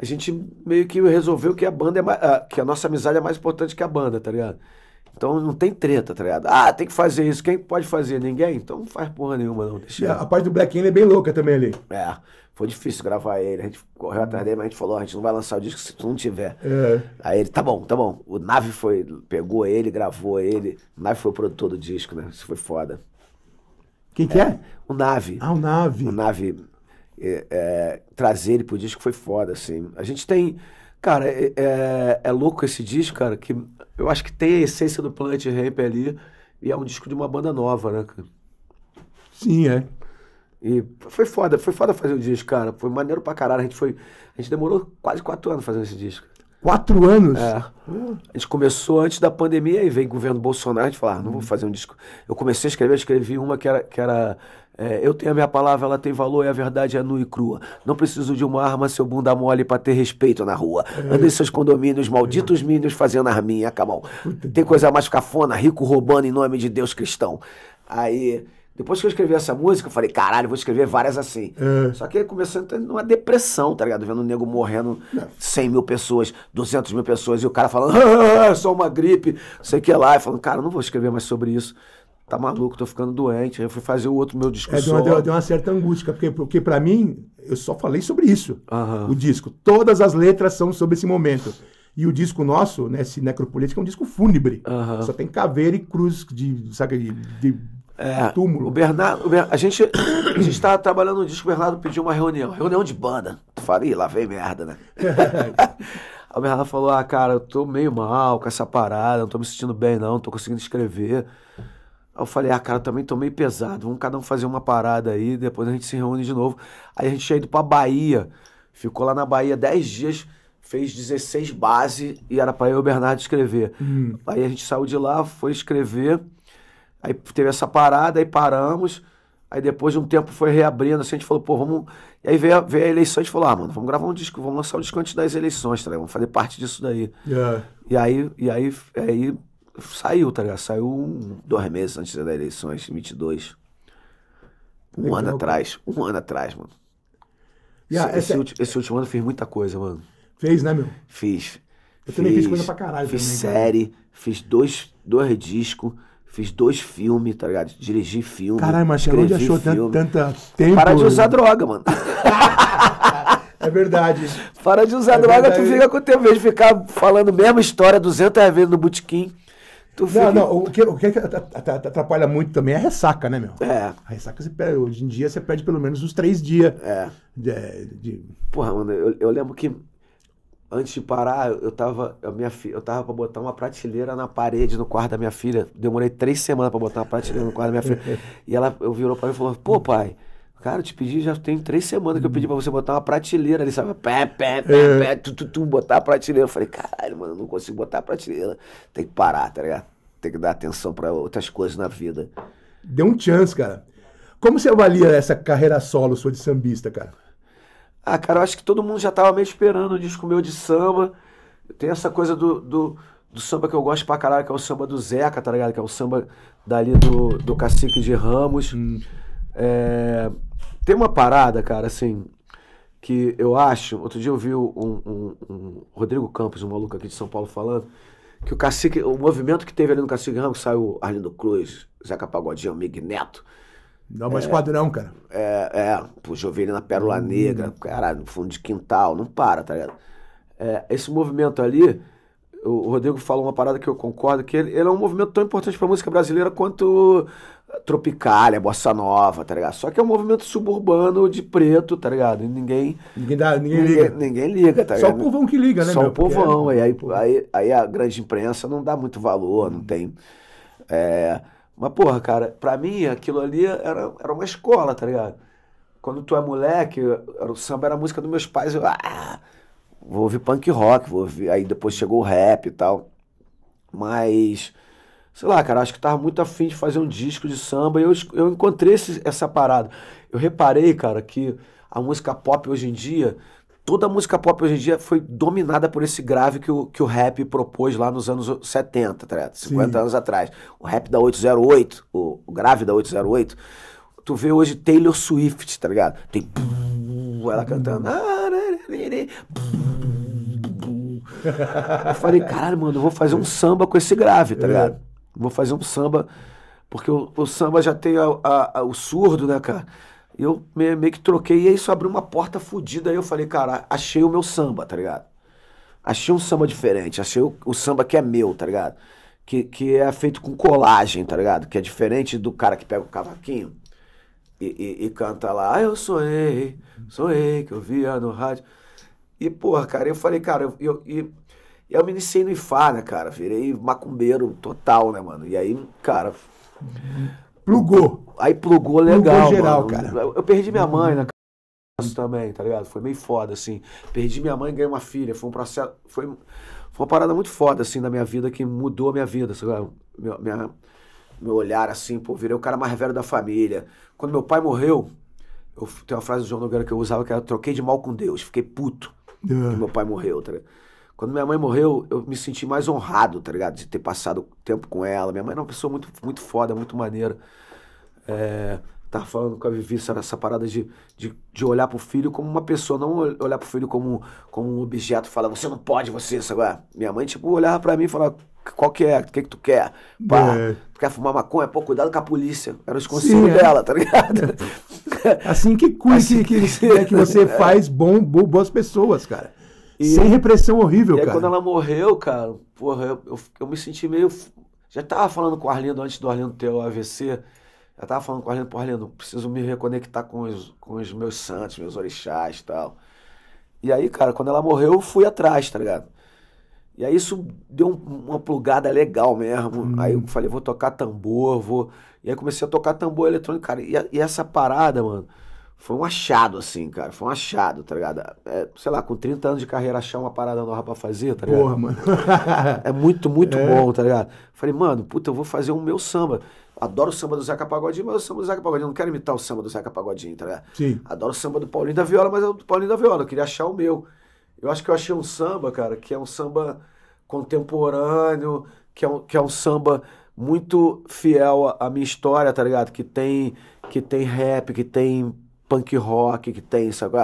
A gente meio que resolveu que a banda é mais, ah, que a nossa amizade é mais importante que a banda, tá ligado? Então não tem treta, tá ligado? Ah, tem que fazer isso. Quem pode fazer? Ninguém? Então não faz porra nenhuma, não. Deixa. a, a parte do Black Alien é bem louca também ali. É, foi difícil gravar ele. A gente correu atrás dele, mas a gente falou: a gente não vai lançar o disco se tu não tiver. É. Aí ele, tá bom, tá bom. O Nave foi, pegou ele, gravou ele. O Nave foi o produtor do disco, né? Isso foi foda. Quem que é? O Nave. Ah, o Nave. o Nave é, é, trazer ele pro disco foi foda, assim. A gente tem. Cara, é, é, é louco esse disco, cara, que eu acho que tem a essência do Planet Ramp ali. E é um disco de uma banda nova, né, cara? Sim, é. E foi foda, foi foda fazer o disco, cara. Foi maneiro pra caralho. A gente foi. A gente demorou quase quatro anos fazendo esse disco. Quatro anos? É. A gente começou antes da pandemia e veio o governo Bolsonaro, a gente falou, ah, não vou fazer um disco. Eu comecei a escrever, escrevi uma que era, que era é, eu tenho a minha palavra, ela tem valor e a verdade é nua e crua. Não preciso de uma arma, seu bunda mole pra ter respeito na rua. Anda em seus condomínios, malditos minions fazendo arminha, acabou. Tem coisa mais cafona, rico roubando em nome de Deus cristão. Aí... Depois que eu escrevi essa música, eu falei, caralho, vou escrever várias assim. É. Só que aí começou a entrar numa depressão, tá ligado? Vendo o nego morrendo 100 mil pessoas, 200 mil pessoas, e o cara falando, ah, é só uma gripe, não sei o que lá. E falando, cara, não vou escrever mais sobre isso. Tá maluco, tô ficando doente. Aí eu fui fazer o outro meu disco É, deu, uma, deu, deu uma certa angústia, porque, porque pra mim, eu só falei sobre isso, o disco. Todas as letras são sobre esse momento. E o disco nosso, né, esse Necropolítica, é um disco fúnebre. Aham. Só tem caveira e cruz de, sabe, de, de É, túmulo. O Bernardo, o a gente a gente tava trabalhando no disco, o Bernardo pediu uma reunião, reunião de banda. Ih, lá vem merda, né? O Bernardo falou, ah, cara, eu tô meio mal com essa parada, não tô me sentindo bem não, não tô conseguindo escrever. Aí eu falei, ah, cara, eu também tô meio pesado, vamos cada um fazer uma parada aí, depois a gente se reúne de novo. Aí a gente tinha ido pra Bahia, ficou lá na Bahia 10 dias, fez 16 base e era pra eu e o Bernardo escrever. Aí a gente saiu de lá, foi escrever, Aí teve essa parada, aí paramos. Aí depois de um tempo foi reabrindo, assim, a gente falou, pô, vamos. E aí veio, a- veio a eleição, a gente falou, ah, mano, vamos gravar um disco, vamos lançar o disco antes das eleições, tá ligado? Vamos fazer parte disso daí. É. E aí, e aí, aí saiu, tá ligado? Saiu um, dois meses antes das eleições, 22. Um Legal, ano cara. atrás, um ano atrás, mano. A- esse, essa- ulti- esse último ano eu fiz muita coisa, mano. Fez, né, meu? Fiz. Eu também fiz coisa pra caralho Fiz também, cara. série, fiz dois, dois discos, fiz dois filmes, tá ligado? Dirigi filme. Caralho, Marcelo, onde achou filme. tanta tempo? Para de usar droga, mano. É verdade. Para de usar É droga, tu verdade. fica com o tempo, em vez de ficar falando a mesma história 200 vezes no botequim. Tu fica... Não, não, o que, o que at- atrapalha muito também é a ressaca, né, meu? É, A ressaca, você perde, hoje em dia, você perde pelo menos uns três dias. é. de- de- Porra, mano, eu, eu lembro que antes de parar, eu tava, a minha fi, eu tava pra botar uma prateleira na parede no quarto da minha filha. Demorei três semanas pra botar uma prateleira no quarto da minha filha. E ela eu virou pra mim e falou: pô, pai. Cara, eu te pedi, já tem três semanas que eu pedi pra você botar uma prateleira ali, sabe? Pé, pé, pé, pé, tu, tu, tu, botar a prateleira. Eu falei, caralho, mano, eu não consigo botar a prateleira. Tem que parar, tá ligado? Tem que dar atenção pra outras coisas na vida. Deu um chance, cara. Como você avalia essa carreira solo sua de sambista, cara? Ah, cara, eu acho que todo mundo já tava meio esperando o disco meu de samba. Tem essa coisa do, do, do samba que eu gosto pra caralho, que é o samba do Zeca, tá ligado? Que é o samba dali do, do Cacique de Ramos. Hum. É, tem uma parada, cara, assim, que eu acho. Outro dia eu vi um, um- um Rodrigo Campos, um maluco aqui de São Paulo, falando que o cacique, o movimento que teve ali no Cacique de Ramos, saiu Arlindo Cruz, Zeca Pagodinho, Mig Neto. Dá mais quadrão, cara. É, é, pô, Jovelina Pérola Negra, caralho, no fundo de quintal, não para, tá ligado? É, esse movimento ali, o Rodrigo falou uma parada que eu concordo, que ele, ele é um movimento tão importante pra música brasileira quanto Tropicália, Bossa Nova, tá ligado? Só que é um movimento suburbano de preto, tá ligado? E ninguém, Ninguém, dá, ninguém ninguém, liga. ninguém liga, tá Só ligado? o povão que liga, né, Só meu? o povão, Porque e aí, aí, aí a grande imprensa não dá muito valor, não tem. é, mas, porra, cara, pra mim aquilo ali era, era uma escola, tá ligado? Quando tu é moleque, o samba era a música dos meus pais, eu, ah, vou ouvir punk rock, vou ouvir. Aí depois chegou o rap e tal. Mas, sei lá, cara, acho que tava muito afim de fazer um disco de samba e eu, eu encontrei esse- essa parada. Eu reparei, cara, que a música pop hoje em dia, toda a música pop hoje em dia foi dominada por esse grave que o, que o rap propôs lá nos anos 70, tá ligado? 50 Sim. anos atrás. O rap da 808, o, o grave da 808. Tu vê hoje Taylor Swift, tá ligado? Tem ela cantando. Eu falei, caralho, mano, eu vou fazer um samba com esse grave, tá ligado? Vou fazer um samba, porque o, o samba já tem a- a- a- o surdo, né, cara? Eu me- meio que troquei, e isso abriu uma porta fodida. Aí eu falei, cara, achei o meu samba, tá ligado? Achei um samba diferente, achei o, o samba que é meu, tá ligado? Que, que é feito com colagem, tá ligado? Que é diferente do cara que pega o cavaquinho e, e- e canta lá, ah, eu sonhei, sonhei que eu via no rádio. E, porra, cara, eu falei, cara, eu, eu, e- e eu me iniciei no IFA, né, cara? Virei macumbeiro total, né, mano? E aí, cara, Plugou. aí plugou legal, geral, mano. cara. Eu, eu perdi minha mãe, cara? Isso também, tá ligado? Foi meio foda, assim. Perdi minha mãe e ganhei uma filha. Foi um processo. Foi, foi uma parada muito foda, assim, na minha vida, que mudou a minha vida, sabe? Meu, minha, meu olhar, assim, pô, virei o cara mais velho da família. Quando meu pai morreu, eu, tem uma frase do João Nogueira que eu usava que era troquei de mal com Deus, fiquei puto que meu pai morreu, tá ligado? Quando minha mãe morreu, eu me senti mais honrado, tá ligado? De ter passado tempo com ela. Minha mãe era uma pessoa muito, muito foda, muito maneira. É, tava falando com a Vivi essa, essa parada de, de, de olhar pro filho como uma pessoa, não ol- olhar pro filho como, como um objeto, falar, você não pode, você, sabe? Minha mãe, tipo, olhava pra mim e falava, qual que é? O que que tu quer? Pá, É. tu quer fumar maconha? Pô, cuidado com a polícia. Era os conselhos é. dela, tá ligado? Assim que cuida Assim que, que- que, é que você faz bom, bo- boas pessoas, cara. E- Sem repressão horrível, E aí, cara. quando ela morreu, cara, porra, eu, eu, eu me senti meio. Já tava falando com o Arlindo antes do Arlindo ter o AVC. Já tava falando com o Arlindo, pô, Arlindo, preciso me reconectar com os, com os meus santos, meus orixás e tal. E aí, cara, quando ela morreu, eu fui atrás, tá ligado? E aí isso deu um- uma plugada legal mesmo. Aí eu falei, vou tocar tambor, vou. E aí comecei a tocar tambor eletrônico, cara. E, a- e essa parada, mano, foi um achado, assim, cara. Foi um achado, tá ligado? É, sei lá, com 30 anos de carreira, achar uma parada nova pra fazer, tá ligado? Porra, mano. É muito, muito bom, tá ligado? Falei, mano, puta, eu vou fazer o meu samba. Adoro o samba do Zeca Pagodinho, mas o samba do Zeca Pagodinho, eu não quero imitar o samba do Zeca Pagodinho, tá ligado? Sim. Adoro o samba do Paulinho da Viola, mas é o do Paulinho da Viola, eu queria achar o meu. Eu acho que eu achei um samba, cara, que é um samba contemporâneo, que é um, que é um samba muito fiel à, à minha história, tá ligado? Que tem, que tem rap, que tem punk rock, que tem, sabe?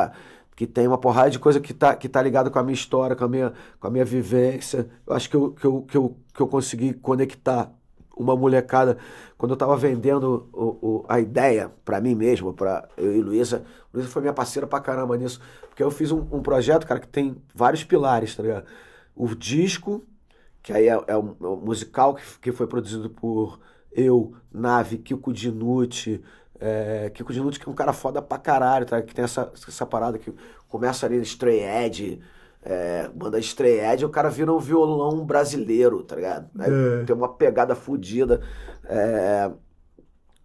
Que tem uma porrada de coisa que tá, que tá ligado com a minha história, com a minha, com a minha vivência. Eu acho que eu, que eu, que eu, que eu consegui conectar uma molecada. Quando eu tava vendendo o, o- a ideia pra mim mesmo, pra eu e Luísa, Luísa foi minha parceira pra caramba nisso. Porque eu fiz um, um projeto, cara, que tem vários pilares, tá ligado? O disco, que aí é, é um, é um musical que, que foi produzido por eu, Nave, Kiko Dinucci. É, Kiko Dinucci, que é um cara foda pra caralho, tá? Que tem essa, essa parada que começa ali no Stray Edge, é, banda Stray Edge, o cara vira um violão brasileiro, tá ligado? É. Tem uma pegada fodida. É,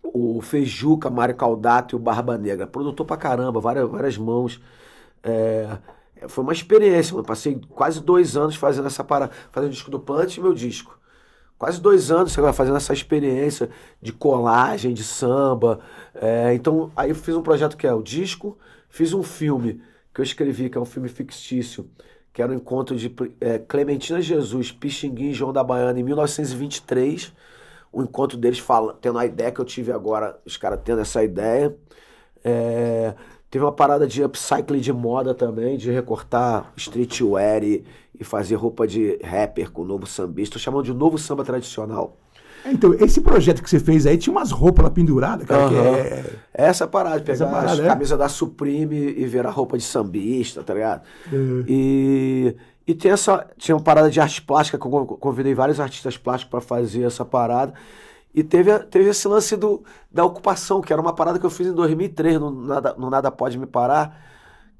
o Feijuca, Mário Caldato e o Barba Negra. Produtor pra caramba, várias, várias mãos. É, foi uma experiência, mano. Passei quase dois anos fazendo essa parada, fazendo o disco do Plant e meu disco. Quase dois anos sabe, fazendo essa experiência de colagem, de samba. É, então, aí eu fiz um projeto que é o disco, fiz um filme que eu escrevi, que é um filme fictício, que era o encontro de é, Clementina Jesus, Pixinguinha e João da Baiana em 1923. O encontro deles fala, tendo a ideia que eu tive agora, os caras tendo essa ideia. É, teve uma parada de upcycling de moda também, de recortar streetwear e, e fazer roupa de rapper com o novo sambista. Chamando de novo samba tradicional. Então, esse projeto que você fez aí tinha umas roupas lá penduradas, cara, que é... Essa parada, pegar parada, as é? camisa da Supreme e virar roupa de sambista, tá ligado? É. E, e tem essa, tinha uma parada de arte plástica, que eu convidei vários artistas plásticos para fazer essa parada. E teve, a- teve esse lance do, da ocupação, que era uma parada que eu fiz em 2003, no Nada, no Nada Pode Me Parar,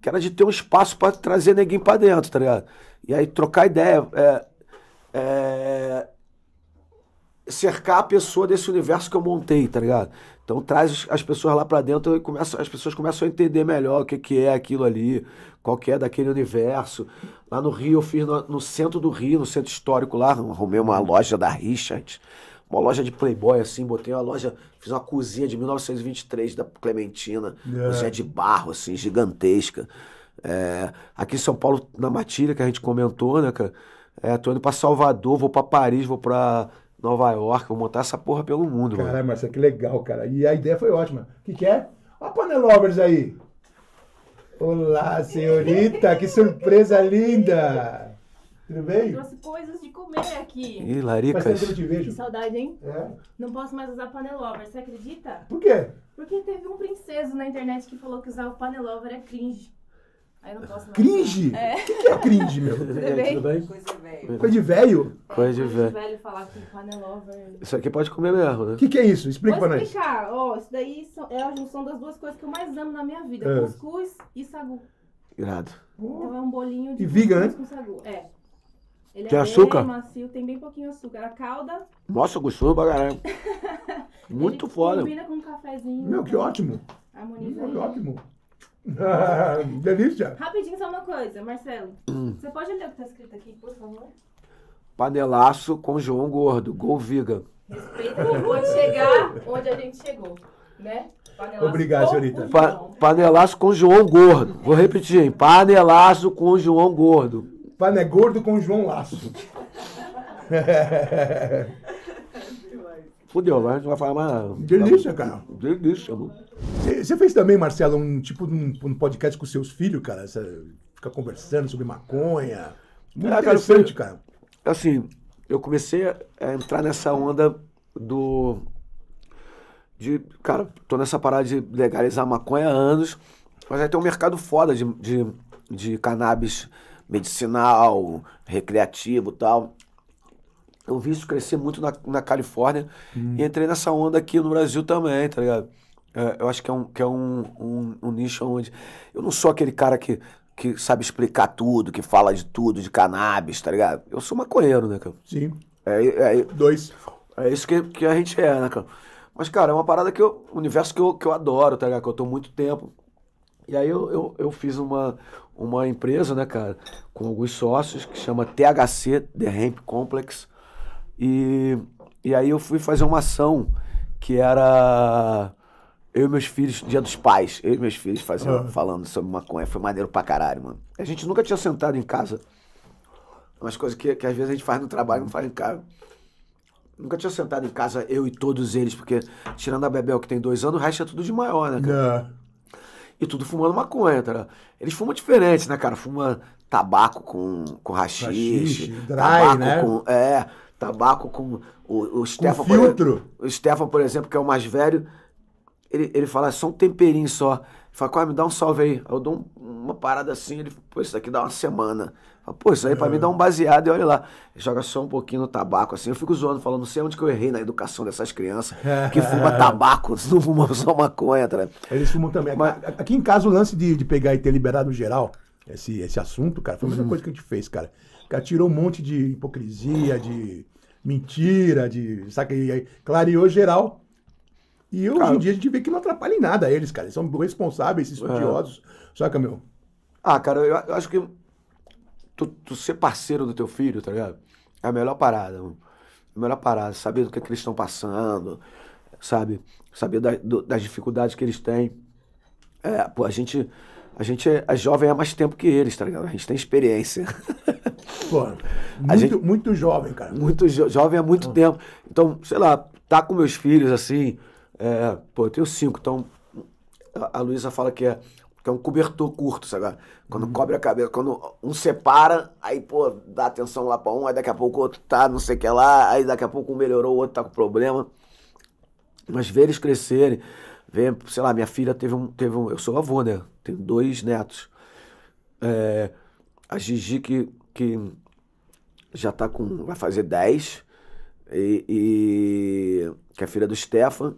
que era de ter um espaço para trazer neguinho pra dentro, tá ligado? E aí trocar ideia. é, é, cercar a pessoa desse universo que eu montei, tá ligado? Então traz as- as pessoas lá pra dentro e começa, as pessoas começam a entender melhor o que, que é aquilo ali, qual que é daquele universo. Lá no Rio eu fiz no, no centro do Rio, no centro histórico lá, arrumei uma loja da Richard, uma loja de Playboy assim, botei uma loja, fiz uma cozinha de 1923 da Clementina, É. cozinha de barro assim, gigantesca. É, aqui em São Paulo, na Matilha, que a gente comentou, né, cara? É, tô indo pra Salvador, vou pra Paris, vou pra Nova York, vou montar essa porra pelo mundo, mano. Caralho, Marcelo, que legal, cara. E a ideia foi ótima. O que, que é? Ó a Panelovers aí. Olá, senhorita, que surpresa linda. Tudo bem? Trouxe coisas de comer aqui. Ih, Faz laricas. tempo que eu saudade, hein? É? Não posso mais usar panelover, você acredita? Por quê? Porque teve um princeso na internet que falou que usar o panelover é cringe. Aí não posso mais. Cringe? É. O que, que é cringe, meu? Tudo bem? Tudo bem? Coisa velha. Coisa de velho? Coisa de Coisa velho. velho falar que panelover. Isso aqui pode comer mesmo, né? O que, que é isso? Explica Vou pra nós. explicar. Ó, isso daí são- é a junção das duas coisas que eu mais amo na minha vida: É. cuscuz e sagu. Irado. Então é um bolinho de E vegan, cuscuz com sagu. É. Ele Tem é açúcar? bem macio, tem bem pouquinho açúcar. A calda. Nossa, gostoso pra caralho. Muito ele foda. Combina com um cafezinho. Meu, que ótimo. Harmoniza Que ótimo. Delícia. Rapidinho, só uma coisa, Marcelo. Hum. Você pode ler o que tá escrito aqui, por favor? Panelaço com João Gordo, Gol Viga. Respeita que pode chegar onde a gente chegou, né? Panelaço Obrigado, senhorita. Pa- panelaço com João Gordo. Vou repetir, hein? Panelaço com João Gordo. Pane gordo com João Laço. Fudeu, agora a gente não vai falar mais nada. Delícia, cara. Delícia, mano. Você fez também, Marcelo, um tipo de um, um podcast com seus filhos, cara? Você fica conversando sobre maconha. Muito É, cara, interessante, eu- cara. assim, eu comecei a entrar nessa onda do. De, cara, tô nessa parada de legalizar maconha há anos, mas aí tem um mercado foda de, de, de cannabis medicinal, recreativo e tal. Eu vi isso crescer muito na, na Califórnia e entrei nessa onda aqui no Brasil também, tá ligado? É, eu acho que é, um, que é um, um, um nicho onde. Eu não sou aquele cara que, que sabe explicar tudo, que fala de tudo, de cannabis, tá ligado? Eu sou maconheiro, né, cara? Sim. É, é, Dois. é isso que, que a gente é, né, cara? Mas, cara, é uma parada que eu. Um universo que eu, que eu adoro, tá ligado? Que eu tô há muito tempo. E aí eu, eu, eu fiz uma, uma empresa, né, cara, com alguns sócios, que chama THC, The Hemp Complex. E, e aí eu fui fazer uma ação que era eu e meus filhos, dia dos pais, eu e meus filhos fazendo, Ah. falando sobre maconha. Foi maneiro pra caralho, mano. A gente nunca tinha sentado em casa. Umas coisas que, que às vezes a gente faz no trabalho não faz em casa. Nunca tinha sentado em casa, eu e todos eles, porque tirando a Bebel, que tem dois anos, o resto é tudo de maior, né, cara? Não. E tudo fumando maconha, tá? Eles fumam diferente, né, cara? Fuma tabaco com, com rachixe, tabaco né? com. É, tabaco com. O, o Stefan, por filtro. exemplo- o Stefan, por exemplo, que é o mais velho, ele, ele fala "É só um temperinho só. Ele fala, "Qual, me dá um salve aí. Eu dou um- uma parada assim, ele pô, isso daqui dá uma semana. Eu falo, Pô, isso aí pra mim dá um baseado e olha lá. Ele joga só um pouquinho no tabaco, assim. Eu fico zoando, falando, não sei onde que eu errei na educação dessas crianças que fuma tabaco, não fuma só maconha, tá? Eles fumam também. Mas- Aqui em casa, o lance de, de pegar e ter liberado geral esse, esse assunto, cara, foi a Uhum. mesma coisa que a gente fez, cara. O cara tirou um monte de hipocrisia, de mentira, de. Saca? E aí clareou geral. E hoje Cara- em dia a gente vê que não atrapalha em nada eles, cara. Eles são responsáveis, É. estudiosos. Saca, meu? Ah, cara, eu, eu acho que tu, tu ser parceiro do teu filho, tá ligado? É a melhor parada, mano. A melhor parada. Saber do que, que eles estão passando, sabe? Saber da- do- das dificuldades que eles têm. É, pô, a gente. a gente é, é jovem há mais tempo que eles, tá ligado? A gente tem experiência. Pô, muito, gente- muito jovem, cara. muito jo- jovem há muito tempo. Então, sei lá, tá com meus filhos assim. é, pô, eu tenho cinco, então a, a Luísa fala que é, que é um cobertor curto, sabe? Quando cobre a cabeça, quando um separa, aí, pô, dá atenção lá pra um, aí daqui a pouco o outro tá não sei o que lá, aí daqui a pouco um melhorou, o outro tá com problema. Mas ver eles crescerem, ver, sei lá, minha filha teve um, teve um. Eu sou avô, né? Tenho dois netos. É, a Gigi, que, que já tá com. vai fazer 10, e, e- que é filha do Stefan,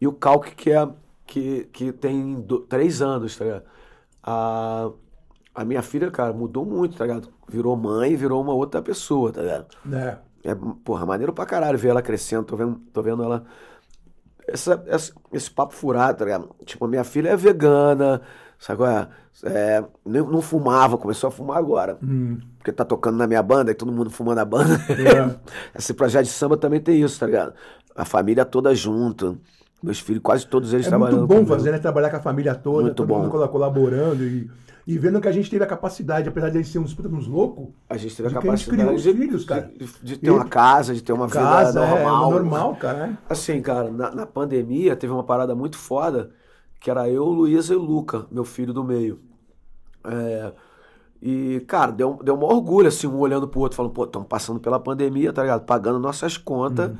e o Calque, que, é, que, que tem 3 anos, tá ligado? A, a minha filha, cara, mudou muito, tá ligado? Virou mãe, virou uma outra pessoa, tá ligado? né? É, porra, maneiro pra caralho ver ela crescendo. Tô vendo, tô vendo ela. Essa, essa- esse papo furado, tá ligado? Tipo, a minha filha é vegana, sabe é? É, não fumava, começou a fumar agora. Porque tá tocando na minha banda e todo mundo fumando a banda. É. Esse projeto de samba também tem isso, tá ligado? A família toda junto. Meus filhos, quase todos eles É trabalhando muito bom comigo. fazer, né? Trabalhar com a família toda, Muito todo bom. mundo colaborando e, e vendo que a gente teve a capacidade, apesar de eles serem uns puta uns loucos, A gente teve a de que a gente capacidade criou os filhos, cara. de, de ter uma casa, de ter uma casa, vida é normal. normal, cara. né? Assim, cara, na, na pandemia teve uma parada muito foda, que era eu, Luísa e Luca, meu filho do meio. É, e, cara, deu, deu um orgulho, assim, um olhando pro outro, falando, pô, estamos passando pela pandemia, tá ligado? Pagando nossas contas,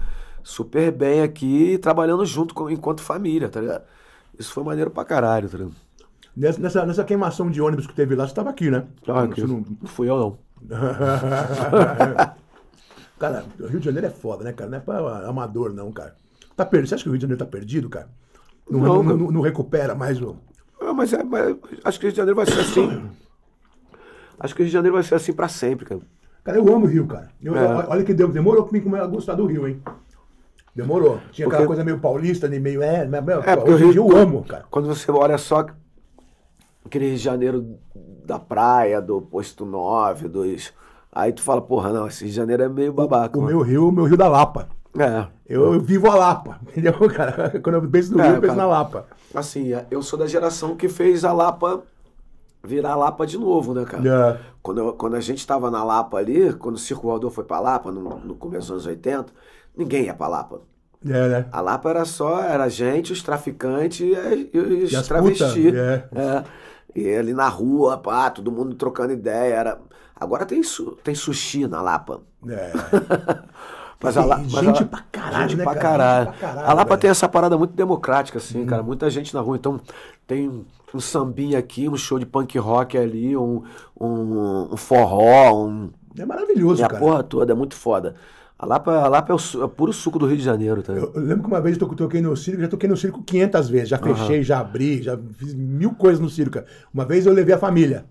super bem aqui, trabalhando junto com, enquanto família, tá ligado? Isso foi maneiro pra caralho, tá ligado? Nessa, nessa, nessa queimação de ônibus que teve lá, você tava aqui, né? Ah, Você que- não- não fui eu, não. cara, o Rio de Janeiro é foda, né, cara? Não é pra amador, não, cara. Tá perdido. Você acha que o Rio de Janeiro tá perdido, cara? Não, Não, não, não- não recupera mais o. Ah, mas, é, mas acho que o Rio de Janeiro vai ser assim. Acho que o Rio de Janeiro vai ser assim pra sempre, cara. Cara, eu amo o Rio, cara. Eu- É. Olha que deu- demorou pra mim comer- gostar do Rio, hein? Demorou. Tinha aquela Porque- coisa meio paulista, nem meio. É, mas, meu, É, porque o hoje dia Rio, eu amo, cara. Quando você olha só aquele Rio de Janeiro da praia, do Posto 9, dos. Aí tu fala, porra, não, esse Rio de Janeiro é meio babaca. O mano. meu Rio, o meu Rio da Lapa. É. Eu, eu vivo a Lapa, entendeu, cara? Quando eu penso no É, Rio, eu penso cara. na Lapa. Assim, eu sou da geração que fez a Lapa virar Lapa de novo, né, cara? É. Quando, eu- quando a gente tava na Lapa ali, quando o Circo Voador foi pra Lapa, no, no começo dos anos 80, ninguém ia pra Lapa. É, né? A Lapa era só, era a gente, os traficantes e, e os E travestis. é. É. E ali na rua, pá, todo mundo trocando ideia. Era... Agora tem, su... tem sushi na Lapa. É. Mas a mas gente a- pra caralho, gente né, pra cara? caralho. Gente pra caralho, A Lapa velho. Uhum. tem essa parada muito democrática, assim, cara. Muita gente na rua. Então, tem um, um sambinha aqui, um show de punk rock ali, um, um, um forró, um... É maravilhoso, a cara. porra toda, é muito foda. A Lapa, a Lapa é, o, é puro suco do Rio de Janeiro, tá? Eu, eu lembro que uma vez eu to- toquei no circo, já toquei no circo 500 vezes, já fechei, já abri, já fiz mil coisas no circo. cara. Uma vez eu levei a família.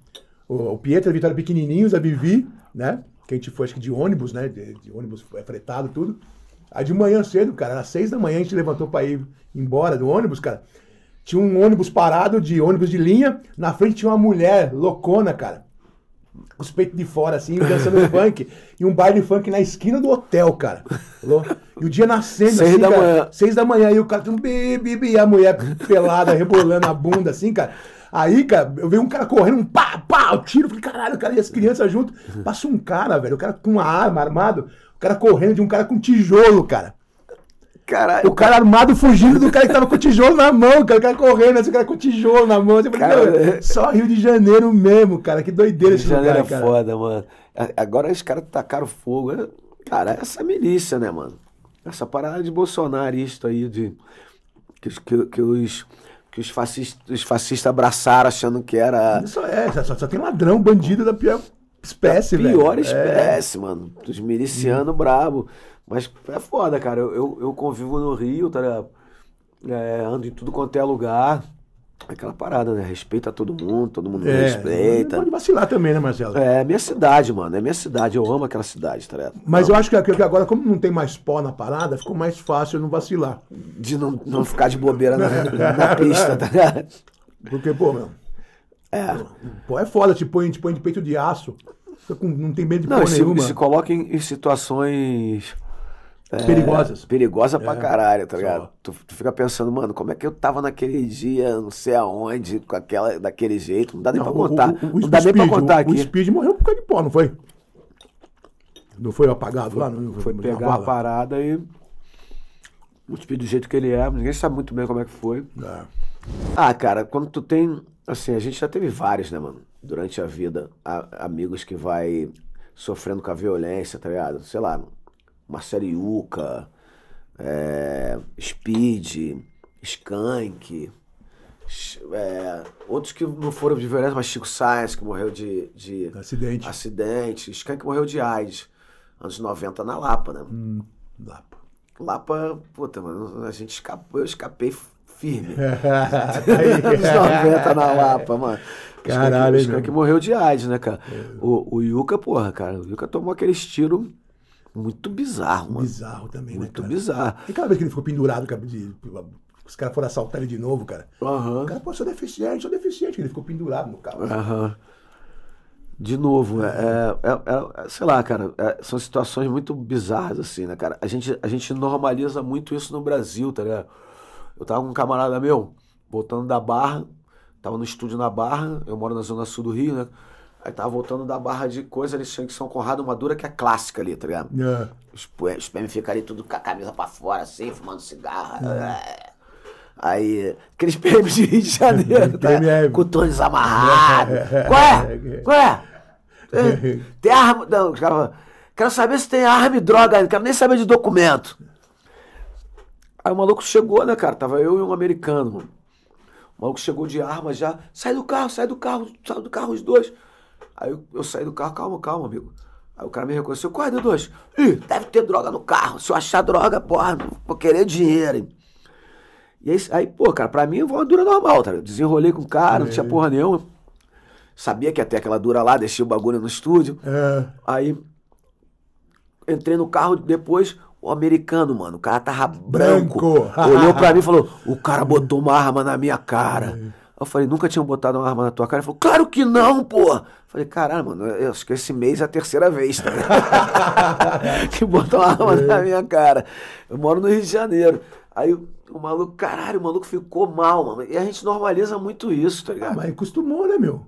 O, o Pietro e a Vitória pequenininhos, a Vivi, né? Que a gente foi, acho que de ônibus, né? De, de ônibus é, fretado, tudo. Aí de manhã cedo, cara, às seis da manhã a gente levantou pra ir embora do ônibus, cara. Tinha um ônibus parado, de ônibus de linha. Na frente tinha uma mulher loucona, cara. Com os peitos de fora, assim, dançando funk. E um baile funk na esquina do hotel, cara. Falou? E o dia nascendo, Seis assim, da cara, manhã. Seis da manhã, e o cara, um bi, bi, bi, e a mulher pelada, rebolando a bunda, assim, cara. Aí, cara, eu vi um cara correndo, um pá, pá, o tiro, falei, caralho, o cara e as crianças junto. Passa um cara, velho, o cara com uma arma, armado, o cara correndo de um cara com tijolo, cara. Caralho, O cara armado fugindo do cara que tava com tijolo na mão, cara, o cara correndo, assim, o cara com tijolo na mão. Assim, Cara, "Meu, é- só Rio de Janeiro mesmo, cara, que doideira Rio de esse Janeiro lugar, é foda, mano. Agora os caras tacaram fogo. É- Cara, essa milícia, né, mano? Essa parada de bolsonarista aí, de. Que, que, que os. Que os fascistas, os fascistas abraçaram achando que era Isso é, só, só tem ladrão, bandido da pior espécie, a velho. pior É. espécie, mano. Dos milicianos brabo. Mas é foda, cara. Eu, eu, eu convivo no Rio, tá ligado? É, ando em tudo quanto é lugar. Aquela parada, né? Respeita todo mundo, todo mundo me É, respeita. Pode vacilar também, né, Marcelo? É minha cidade, mano. É minha cidade. Eu amo aquela cidade, tá ligado? Mas eu acho que, que agora, como não tem mais pó na parada, ficou mais fácil não vacilar. De não, não ficar de bobeira na, na pista, tá ligado? Porque, pô, meu. É. Pô, é foda, te põe, te põe de peito de aço. Não tem medo de Não, e se, nenhuma. se coloca em, em situações Perigosas. Perigosa pra É, caralho, tá ligado? Tu, tu fica pensando, mano, como é que eu tava naquele dia, não sei aonde, com aquela, daquele jeito. Não dá nem Não, pra contar. O, o, o não dá nem pra Speed, contar o, aqui. O Speed morreu por causa de pó, não foi? Não foi apagado lá? Não Foi uma pegar a parada e. O Speed do jeito que ele é, ninguém sabe muito bem como é que foi. É. Ah, cara, quando tu tem. Assim, a gente já teve vários, né, mano? Durante a vida. a- amigos que vai sofrendo com a violência, tá ligado? Sei lá, Marcelo Yuca, é, Speed, Skank. É, outros que não foram de violência, mas Chico Science, que morreu de, de Acidente. acidente. Skank morreu de AIDS. Anos 90 na Lapa, né? Hum, lá, pô. Lapa, puta, mano, a gente escapou, eu escapei firme. Aí, Anos 90 na Lapa, mano. Caralho, Skank meu? morreu de AIDS, né, cara? O, o Yuka, porra, cara, o Yuka tomou aquele tiro muito bizarro, mano. Bizarro também, Muito né, cara? bizarro. E aquela vez que ele ficou pendurado, de, os caras foram assaltar ele de novo, cara. Aham. O cara, pô, sou deficiente, sou deficiente. Ele ficou pendurado no carro. Aham. De novo, é, é- é- é- sei lá, cara, é- são situações muito bizarras, assim, né, cara? A gente, a gente normaliza muito isso no Brasil, tá ligado? Eu tava com um camarada meu, voltando da Barra, tava no estúdio na Barra, eu moro na zona sul do Rio, né? Aí tava voltando da Barra de coisa, eles tinham que São Conrado, uma dura que é clássica ali, tá ligado? É. Os, PM ficam ali tudo com a camisa pra fora, assim, fumando cigarro. Aí, aqueles PM de Rio de Janeiro, tá? PM é- Com o tônis amarrado. Qual é? Qual é? É, Tem arma. Não, os caras quero saber se tem arma e droga, não quero nem saber de documento. Aí o maluco chegou, né, cara? Tava eu e um americano, mano. O maluco chegou de arma já. Sai do carro, sai do carro, sai do carro os dois. Aí eu, eu saí do carro, calma, calma, amigo. Aí o cara me reconheceu, qual é, D2? Ih, deve ter droga no carro. Se eu achar droga, porra, vou querer dinheiro. hein? E aí, aí, pô, cara, pra mim foi uma dura normal, tá? ligado? Desenrolei com o cara, não tinha porra nenhuma. Sabia que ia ter aquela dura lá, deixei o bagulho no estúdio. É. Aí entrei no carro depois, o americano, mano, o cara tava branco. Branco. Olhou pra mim e falou: o cara botou uma arma na minha cara. Eu falei, nunca tinham botado uma arma na tua cara. Ele falou, claro que não, pô. Falei, caralho, mano, eu acho que esse mês é a terceira vez, tá? que botou uma arma na minha cara. Eu moro no Rio de Janeiro. Aí o, maluco, caralho, o maluco ficou mal, mano. E a gente normaliza muito isso, tá Ah, ligado? mas acostumou, né, meu?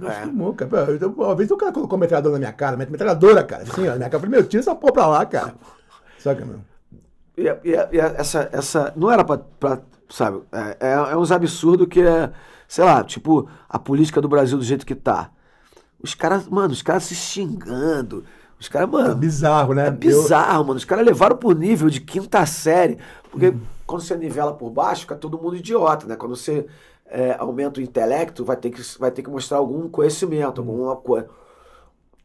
É. Acostumou, cara. Eu- Uma vez o cara colocou uma metralhadora na minha cara, met- metralhadora, cara. Assim, ó, minha cara. Eu falei, meu, tira essa porra pra lá, cara. Saca, meu? E, e- e essa, essa. Não era pra. pra, sabe? É, é, é uns absurdos que é. Sei lá, tipo, a política do Brasil do jeito que tá. Os caras, mano, os caras se xingando. Os caras, É mano. bizarro, né? É bizarro, mano. Os caras levaram pro nível de quinta série. Porque quando você nivela por baixo, fica todo mundo idiota, né? Quando você é, aumenta o intelecto, vai ter, que, vai ter que mostrar algum conhecimento, alguma coisa.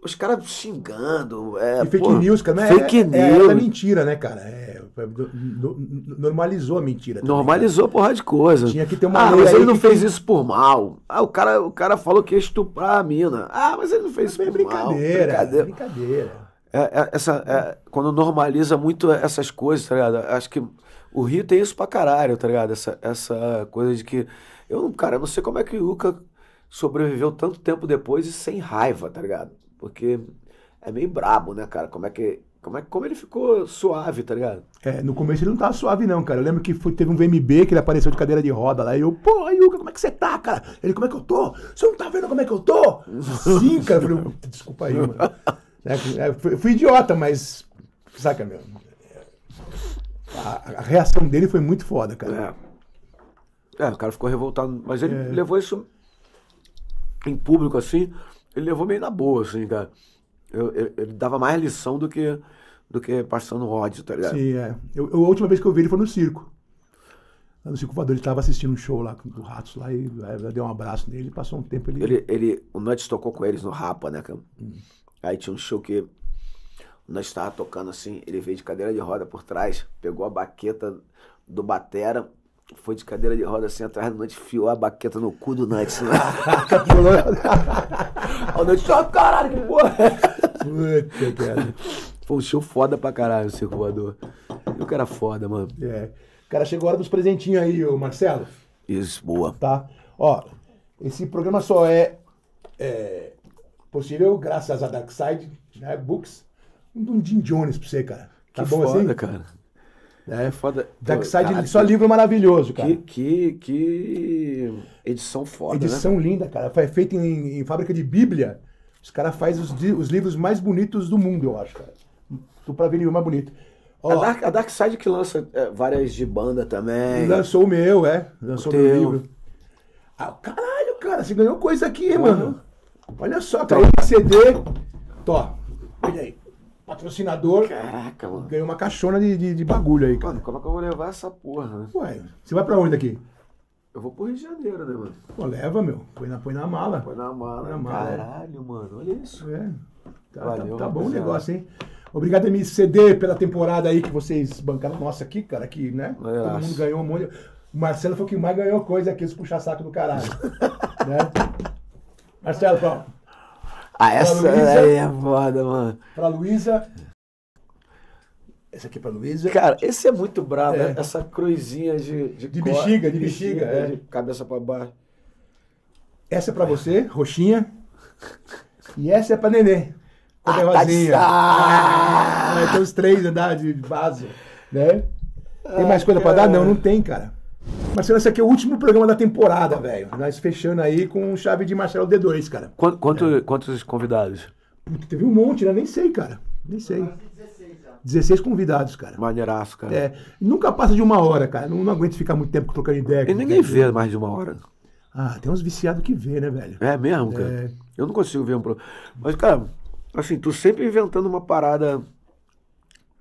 Os caras xingando. É, E fake news, cara, né? Fake é, é, news. é mentira, né, cara? É, é, no- no- normalizou a mentira. também, Normalizou porra de coisa. Tinha que ter uma Ah, mas ele não que- fez isso por mal. Ah, o cara, o cara falou que ia estuprar a mina. Ah, mas ele não fez isso. É por mal. brincadeira. Brincadeira. Brincadeira. É, é, essa, é, quando normaliza muito essas coisas, tá ligado? Acho que o Rio tem isso pra caralho, tá ligado? Essa, essa coisa de que. Eu, cara, não sei como é que o Yuka sobreviveu tanto tempo depois e sem raiva, tá ligado? Porque é meio brabo, né, cara? Como é que. Como, é, como ele ficou suave, tá ligado? É, no começo ele não tava suave, não, cara. Eu lembro que foi- teve um VMB que ele apareceu de cadeira de roda lá. E eu, pô, Yuka, como é que você tá, cara? Ele, como é que eu tô? Você não tá vendo como é que eu tô? Sim, cara. Eu falei, desculpa aí, mano. É, é, fui, fui idiota, mas. Saca, meu? A, a reação dele foi muito foda, cara. É. É, o cara ficou revoltado, mas ele É. levou isso em público, assim, ele levou meio na boa, assim, cara. Eu- eu- ele dava mais lição do que, do que passando ódio, tá ligado? Sim, é. Eu, a última vez que eu vi ele foi no circo. Lá no Circo Voador, ele tava assistindo um show lá do Ratos lá e aí eu dei um abraço nele. Passou um tempo ele. Ele, ele, o Nuts tocou com eles no Rapa, né, cara? Aí tinha um show que o Nuts tava tocando assim, ele veio de cadeira de roda por trás, pegou a baqueta do Batera, foi de cadeira de roda assim atrás do Nuts, fiou a baqueta no cu do Nuts. Né? Aí o Nuts, oh, caralho, que porra! é essa?" Puta, cara. Foi um show foda pra caralho o Circo Voador. E o cara foda, mano. É. Cara, chegou a hora dos presentinhos aí, ô Marcelo. Isso, boa. Tá? Ó, esse programa só é, é possível graças a Darkside né, Books. Um, um Jim Jones pra você, cara. Que Tá bom foda, assim? cara. É, É foda. Dark Pô, Side, caralho, só livro maravilhoso, cara. Que, que, que edição foda, né? Edição linda, cara. Foi feita em, em fábrica de Bíblia. Os caras fazem os, os livros mais bonitos do mundo, eu acho, cara. Tu pra ver livro mais bonito. Ó, A Dark, a Dark Side que lança é, várias de banda também. lançou o meu, é. Lançou o meu livro. Ah, caralho, cara, você ganhou coisa aqui, Porra. mano. Olha só, cara. Esse CD. Tó, olha aí. Patrocinador. Caraca, mano. Ganhou uma caixona de, de, de bagulho aí, cara. Mano, como é que eu vou levar essa porra, né? Ué, você vai pra onde aqui? Eu vou pro Rio de Janeiro, né, mano? Pô, leva, meu. Põe na, põe na mala. Põe na mala. Põe na mala. Caralho, mano. Olha isso. É. Tá, tá- Valeu, tá bom o negócio, hein? Obrigado, MCD, pela temporada aí que vocês bancaram nossa aqui, cara, que, né? Todo mundo ganhou um monte. O Marcelo foi o que mais ganhou coisa aqui, esse puxa-saco do caralho. né? Marcelo, pra, Ah, essa Luísa. aí é foda, mano. pra Luísa. Essa aqui é pra Luísa. Cara, esse é muito brabo, É. né? Essa cruzinha de... De, De bexiga, de bexiga, é. De cabeça pra baixo. Essa é pra você, roxinha. E essa é pra Nenê. Com Ah, a rosinha. tá- Ah, vai ter os três andar de vaso, né? Tem mais coisa pra dar? Não, não tem, cara. Marcelo, esse aqui é o último programa da temporada, velho. Nós fechando aí com chave de Marcelo D2, cara. Quanto, quanto- Quantos convidados? Puta, teve um monte, né? Nem sei, cara. Nem sei. 16 convidados, cara. Maneiraço, cara. É, nunca passa de uma hora, cara. Não, não aguento ficar muito tempo trocando ideia. E ninguém vê mais de uma hora. Ah, tem uns viciados que vê, né, velho? É mesmo, cara? É. Eu não consigo ver um pro... Mas, cara, assim, tu sempre inventando uma parada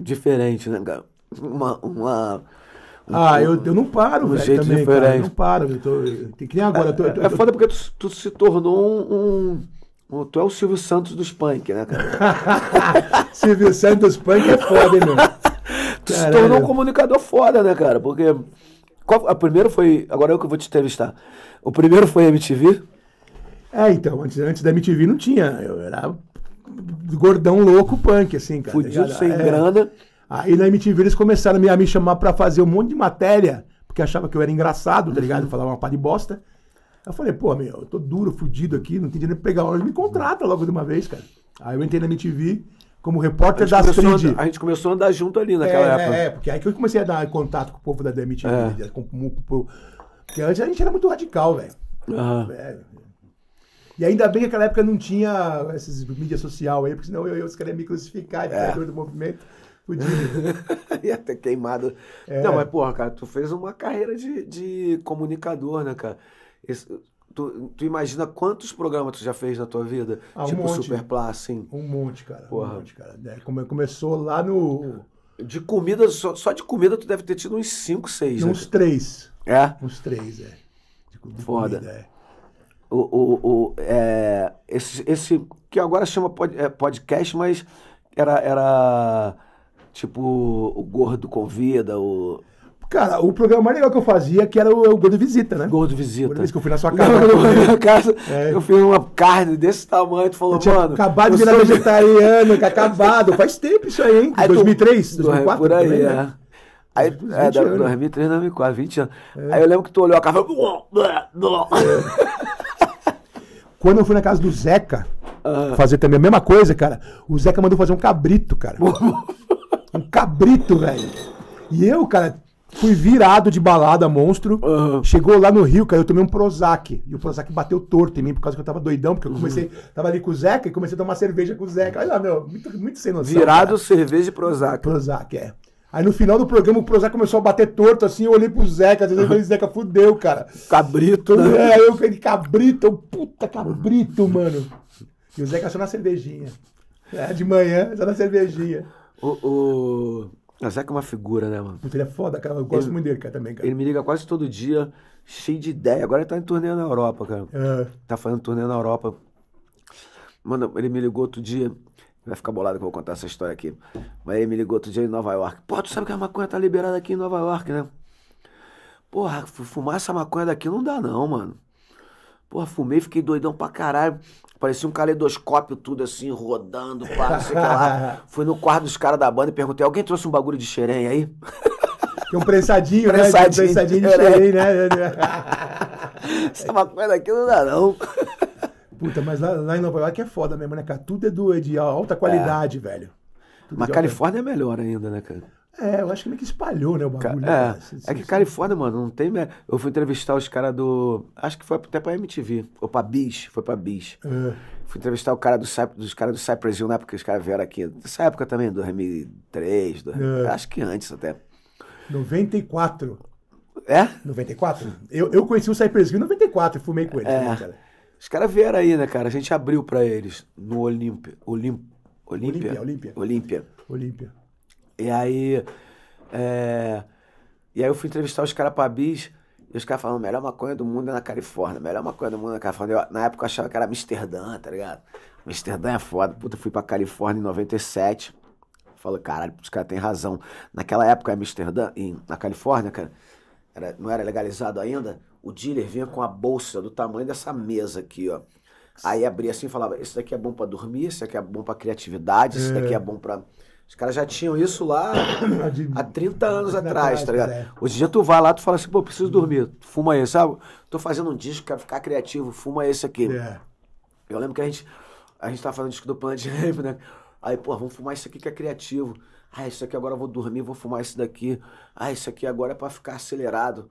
diferente, né, cara? Uma. uma um- Ah, eu, eu não paro, um velho, também, cara. Eu diferente. não paro. Eu tô, tem que nem agora. eu tô- tô- É foda porque tu, tu se tornou um, um- Tu é o Silvio Santos dos punk, né, cara? Silvio Santos Punk é foda, hein, meu? Tu se Caralho. tornou um comunicador foda, né, cara? Porque. Qual, a primeira foi. Agora eu que vou te entrevistar. O primeiro foi MTV. É, então, antes, antes da MTV não tinha. Eu era gordão louco punk, assim, cara. tá Fudido sem É. grana. Aí na MTV eles começaram a me, a me chamar pra fazer um monte de matéria, porque achava que eu era engraçado, tá ligado? Eu falava uma pá de bosta. Eu falei, pô, meu, eu tô duro, fudido aqui, não tem dinheiro pra pegar hora, me contrata logo de uma vez, cara. Aí eu entrei na MTV como A repórter da a, Astrid. andar, a gente começou a andar junto ali É, naquela época. é, é, porque aí que eu comecei a dar contato com o povo da da MTV. É. né, com- com- com- Porque antes a gente era muito radical, velho. Aham. É. E ainda bem que naquela época não tinha essas mídia social aí, porque senão eu, eu, os caras iam me crucificar de É. do movimento. Fudido. Ia ter queimado. É. Não, mas, porra, cara, tu fez uma carreira de, de comunicador, né, cara? Esse- tu, tu imagina quantos programas tu já fez na tua vida? Ah, um tipo monte. Superplá, assim. Um monte, cara. Porra. Um monte, cara. É, come- começou lá no. De comida, só, só de comida tu deve ter tido uns 5, 6, né? Uns três. É? Uns três, é. De, de Foda. comida, é. O, o, o, é, esse, esse que agora chama pod- é, podcast, mas era, era tipo o Gordo Convida, o Cara, o programa mais legal que eu fazia que era o, o Gordo Visita, né? Gordo Visita. vez que eu fui na sua casa. Não, na minha casa, É. eu fiz uma carne desse tamanho, tu falou, Eu mano. acabado de eu virar sou- vegetariano, que acabado. Faz tempo isso aí, hein? Aí tu- 2003, do- 2004? Por aí, também, é. né? Aí, é, 20 da- anos. 2003, 2004, 20 anos. Aí eu lembro que tu olhou a cara e falou... Quando eu fui na casa do Zeca, Ah. fazer também a mesma coisa, cara, o Zeca mandou fazer um cabrito, cara. Um cabrito, velho. E eu, cara, fui virado de balada, monstro. Aham. Chegou lá no Rio, cara, eu tomei um Prozac. E o Prozac bateu torto em mim por causa que eu tava doidão, porque eu comecei, tava ali com o Zeca e comecei a tomar cerveja com o Zeca. Olha lá, meu, muito, muito sem noção. Virado, cara. cerveja e Prozac. Prozac, é. Aí no final do programa o Prozac começou a bater torto assim, eu olhei pro Zeca, às vezes eu falei, Zeca, fudeu, cara. Cabrito, né? É, eu falei, cabrito, eu, puta cabrito, mano. E o Zeca só na cervejinha. É, de manhã, só na cervejinha. O, o... O Zeca é uma figura, né, mano? Puta, ele é foda, cara. Eu gosto Ele- muito dele, cara, também, cara. Ele me liga quase todo dia, cheio de ideia. Agora ele tá em turnê na Europa, cara. É. Tá fazendo turnê na Europa. Mano, ele me ligou outro dia. Vai ficar bolado que eu vou contar essa história aqui. Mas ele me ligou outro dia em Nova York. Pô, tu sabe que a maconha tá liberada aqui em Nova York, né? Porra, fu- fumar essa maconha daqui não dá não, mano. Porra, fumei, fiquei doidão pra caralho. Parecia um caleidoscópio, tudo assim, rodando, pá, não sei o que lá. Fui no quarto dos caras da banda e perguntei, alguém trouxe um bagulho de xerém aí? Tem um prensadinho, né? Prensadinho. Tem um prensadinho de É. xerém, né? Essa maconha daqui não dá não. Puta, mas lá, lá em Nova York é foda mesmo, né, cara? Tudo é, do, é de alta qualidade, velho. Mas de Califórnia é melhor ainda, né, cara? É, eu acho que meio que espalhou, né, o bagulho. né, É? Se- é que Califórnia, mano, não tem. Eu fui entrevistar os caras do. Acho que foi até pra MTV. Ou pra Bis. Foi pra Bis. É. Fui entrevistar o cara do, dos caras do Cypress Hill na época que os caras vieram aqui. Nessa época também, 2003, 2000, É. acho que antes até. 94. É? 94? Eu, eu conheci o Cypress Hill em 94 e fumei com ele. É. né, cara? Os caras vieram aí, né, cara? A gente abriu pra eles no. Olímpia? Olímpia, Olímpia. Olímpia. Olímpia. E aí. é, E aí eu fui entrevistar os caras pra Bis. E os caras falando, melhor maconha do mundo é na Califórnia. Melhor maconha do mundo é na Califórnia. Eu, na época eu achava que era Amsterdã, tá ligado? Amsterdã é foda. Puta, fui pra Califórnia em 97. Falei, caralho, os caras têm razão. Naquela época, em Amsterdã, em, na Califórnia, cara, era- não era legalizado ainda. O dealer vinha com a bolsa do tamanho dessa mesa aqui, ó. Aí abria assim e falava: esse daqui é bom pra dormir, esse daqui é bom pra criatividade, esse daqui é bom pra. Os caras já tinham isso lá há 30 anos Atrás, atrás, tá ligado? é. Hoje em dia tu vai lá, tu fala assim, pô, preciso dormir, fuma esse, sabe? Tô fazendo um disco, quero ficar criativo, fuma esse aqui. É. Eu lembro que a gente, a gente tava fazendo disco do Planet Ramp, né? Aí, pô, vamos fumar isso aqui que é criativo. Ah, isso aqui agora eu vou dormir, vou fumar esse daqui. Ah, isso aqui agora é pra ficar acelerado.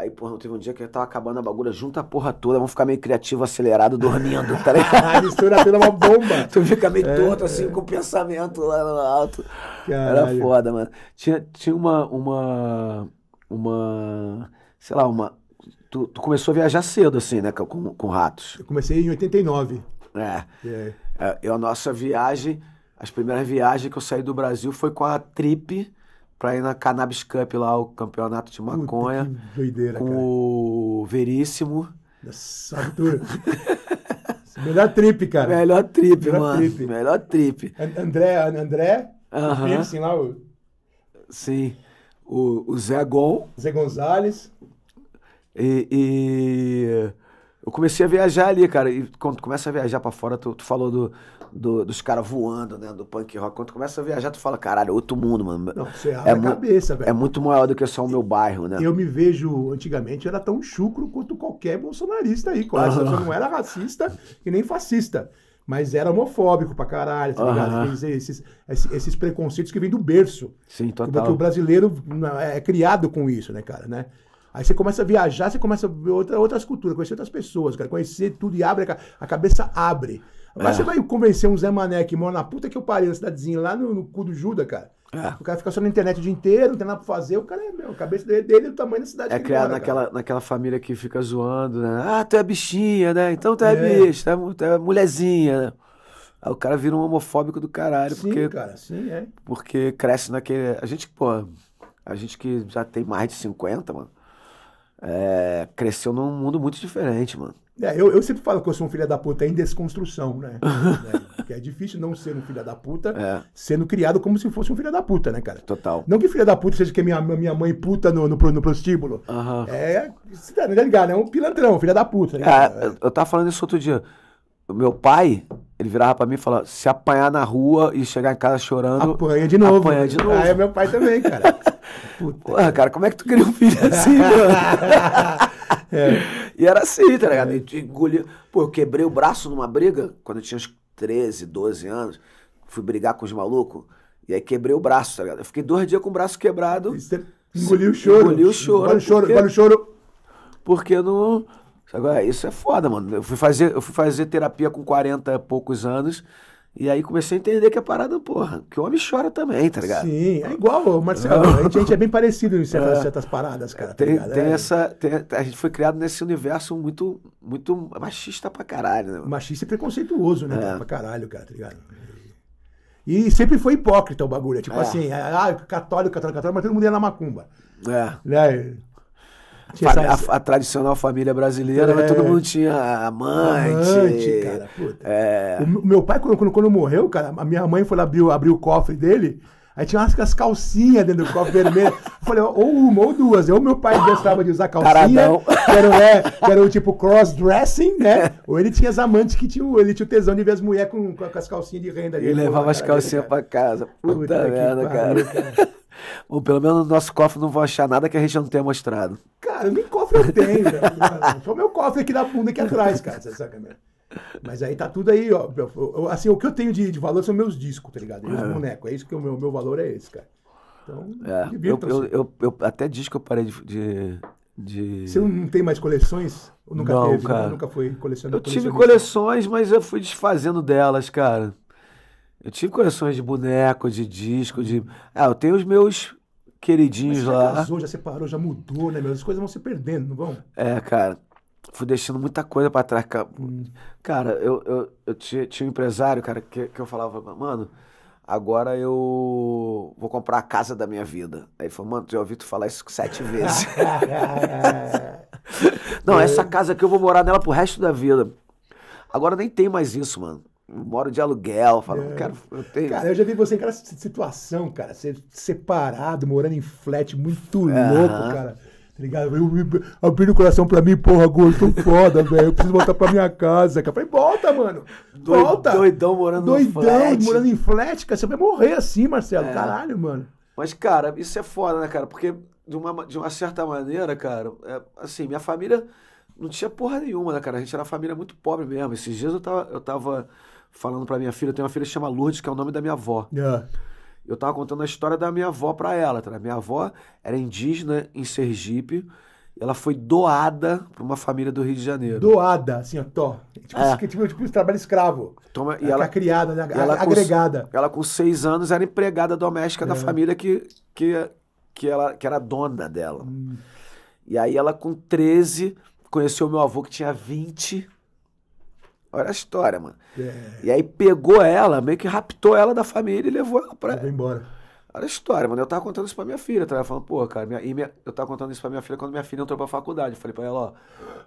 Aí, porra, não teve um dia que eu tava acabando a bagulha, junta a porra toda, vamos ficar meio criativo, acelerado, dormindo, tá ligado? Mistura toda é uma bomba. Tu fica meio torto assim com o pensamento lá no alto. Era Caralho. foda, mano. Tinha, tinha uma, uma. Uma. Sei lá, uma. Tu, tu começou a viajar cedo, assim, né? Com, com ratos. Eu comecei em 89. É. É. É, Eu, a nossa viagem, as primeiras viagens que eu saí do Brasil foi com a Trip pra ir na Cannabis Cup lá, o campeonato de maconha, Puta, que doideira, com cara. o Veríssimo. Nossa, Arthur. Melhor trip, cara. Melhor trip, Melhor mano. trip. Melhor trip. An- André, André, Aham. o piercing lá, o Sim. O, o Zé Gon. Zé Gonzalez. E, e eu comecei a viajar ali, cara. E quando tu começa a viajar pra fora, tu, tu falou do, do- dos caras voando, né? Do punk rock. Quando tu começa a viajar, tu fala, caralho, é outro mundo, mano. Não, você abre é a cabeça, velho. É muito maior do que só o meu bairro, né? Eu me vejo, antigamente, eu era tão chucro quanto qualquer bolsonarista aí, quase. Eu só não era racista e nem fascista. Mas era homofóbico pra caralho, tá ligado? Aham. Esses, esses, esses- preconceitos que vêm do berço. Sim, Porque total. o brasileiro é criado com isso, né, cara, né? Aí você começa a viajar, você começa a ver outra, outras culturas, conhecer outras pessoas, cara, conhecer tudo e abre, a cabeça abre. Agora É. você vai convencer um Zé Mané que mora na puta que eu parei, na cidadezinha, lá no, no cu do Juda, cara. É. O cara fica só na internet o dia inteiro, não tem nada pra fazer, o cara é, meu, a cabeça dele, dele é o tamanho da cidade É criado mora, naquela, naquela família que fica zoando, né? Ah, tu é bichinha, né? Então tu é, É. bicho, tu é, tu é mulherzinha, né? Aí o cara vira um homofóbico do caralho, Sim, porque, cara, sim, é. porque cresce naquele. A gente, pô, a gente que já tem mais de 50, mano, é, cresceu num mundo muito diferente, mano. É, eu, eu sempre falo que eu sou um filho da puta em desconstrução, né? Né? Porque é difícil não ser um filho da puta, É. sendo criado como se fosse um filho da puta, né, cara? Total. Não que filha da puta seja que minha, minha mãe puta no, no, no prostíbulo. Aham. É, você tá ligado? É um pilantrão, filha da puta. Né? É, eu- eu tava falando isso outro dia. O meu pai, ele virava pra mim e falava: se apanhar na rua e chegar em casa chorando. Apanha de novo. Apanha de novo. Ah, é meu pai também, cara. Puta. Porra, cara, como é que tu cria um filho assim, mano? E era assim, tá ligado? E engolia- Pô, eu quebrei o braço numa briga quando eu tinha uns 13, 12 anos. Fui brigar com os malucos. E aí quebrei o braço, tá ligado? Eu fiquei dois dias com o braço quebrado. Engoliu o choro. Engoliu o choro, Engole o choro, porque- o choro. Porque não. Agora, isso é foda, mano. Eu fui fazer, eu fui fazer terapia com 40 e poucos anos. E aí comecei a entender que a parada, porra, que o homem chora também, tá ligado? Sim, é igual, Marcelo. A gente, a gente é bem parecido em certas, certas paradas, cara. tá Tem, ligado? tem É. essa. tem- a gente foi criado nesse universo muito, muito machista pra caralho, né? Machista e preconceituoso, né? É. cara? Pra caralho, cara, tá ligado? E sempre foi hipócrita o bagulho. é Tipo É. assim, ah, católico, católico, católico, mas todo mundo ia na macumba. É. Né? A, a tradicional família brasileira, mas É. todo mundo tinha amante. Amante, cara, puta. É. O meu- pai, quando, quando, quando morreu, cara, a minha mãe foi lá abrir, abrir o cofre dele, aí tinha umas as calcinhas dentro do cofre vermelho. Eu falei, ou uma ou duas. Ou meu pai gostava de usar calcinha, que era, é, que era o tipo cross-dressing, né? Ou ele tinha as amantes que tinham, ele tinha o tesão de ver as mulheres com, com as calcinhas de renda. E dele, levava as calcinhas pra casa. Puta, merda, cara. Bom, pelo menos no nosso cofre não vão achar nada que a gente não tenha mostrado. Cara, nem cofre eu tenho, velho. Só meu cofre aqui na bunda aqui atrás, cara. Você saca, meu? Mas aí tá tudo aí, ó. Assim, o que eu tenho de, de valor são meus discos, tá ligado? E os É. bonecos. É isso que o meu, meu valor é esse, cara. Então, É, eu, eu, eu, eu até que eu parei de. de, de- Você não tem mais coleções? Ou nunca Não, teve? né? cara. Nunca foi colecionador? Eu tive coleções, mas eu fui desfazendo delas, cara. Eu tive coleções de boneco, de disco, de. Ah, eu tenho os meus Mas queridinhos você já lá. casou, já separou, já mudou, né? As coisas vão se perdendo, não vão? É, cara, fui deixando muita coisa pra trás. ca- Cara, eu, eu, eu tinha, tinha um empresário, cara, que, que eu falava, mano, agora eu vou comprar a casa da minha vida. Aí ele falou, mano, tu já ouviu tu falar isso sete vezes. Não, essa casa aqui eu vou morar nela pro resto da vida. Agora nem tem mais isso, mano. Eu moro de aluguel, falo, não quero. Eu tenho. Cara, eu já vi você em cada situação, cara. Ser separado, morando em flat, muito louco, cara. Tá ligado? Eu, eu, abrindo o coração pra mim, porra, gordo, tô foda, velho. Eu preciso voltar pra minha casa, cara. Eu falei, volta, mano. Volta. doidão morando no Doidão, flat. morando em flat, cara. Você vai morrer assim, Marcelo. É. Caralho, mano. Mas, cara, isso é foda, né, cara? Porque, de uma, de uma certa maneira, cara, é, assim, minha família não tinha porra nenhuma, né, cara? A gente era uma família muito pobre mesmo. Esses dias eu tava, eu tava falando pra minha filha, eu tenho uma filha que chama Lourdes, que é o nome da minha avó. É. Eu tava contando a história da minha avó pra ela, tá? Minha avó era indígena em Sergipe, ela foi doada pra uma família do Rio de Janeiro. Doada, assim, ó, tó. Tipo, É. tipo, tipo, trabalho escravo. Toma- e Ela, ela, criada, né? ela com- agregada. ela com seis anos era empregada doméstica da É. família que, que, que, ela, que era dona dela. Hum. E aí ela com 13 conheceu meu avô que tinha 20. Olha a história, mano. É, E aí pegou ela, meio que raptou ela da família e levou ela pra. eu vou embora. Olha a história, mano. Eu tava contando isso pra minha filha, tá? Ela falando, pô, cara, minha, e minha- eu tava contando isso pra minha filha quando minha filha entrou pra faculdade. Eu falei pra ela, ó,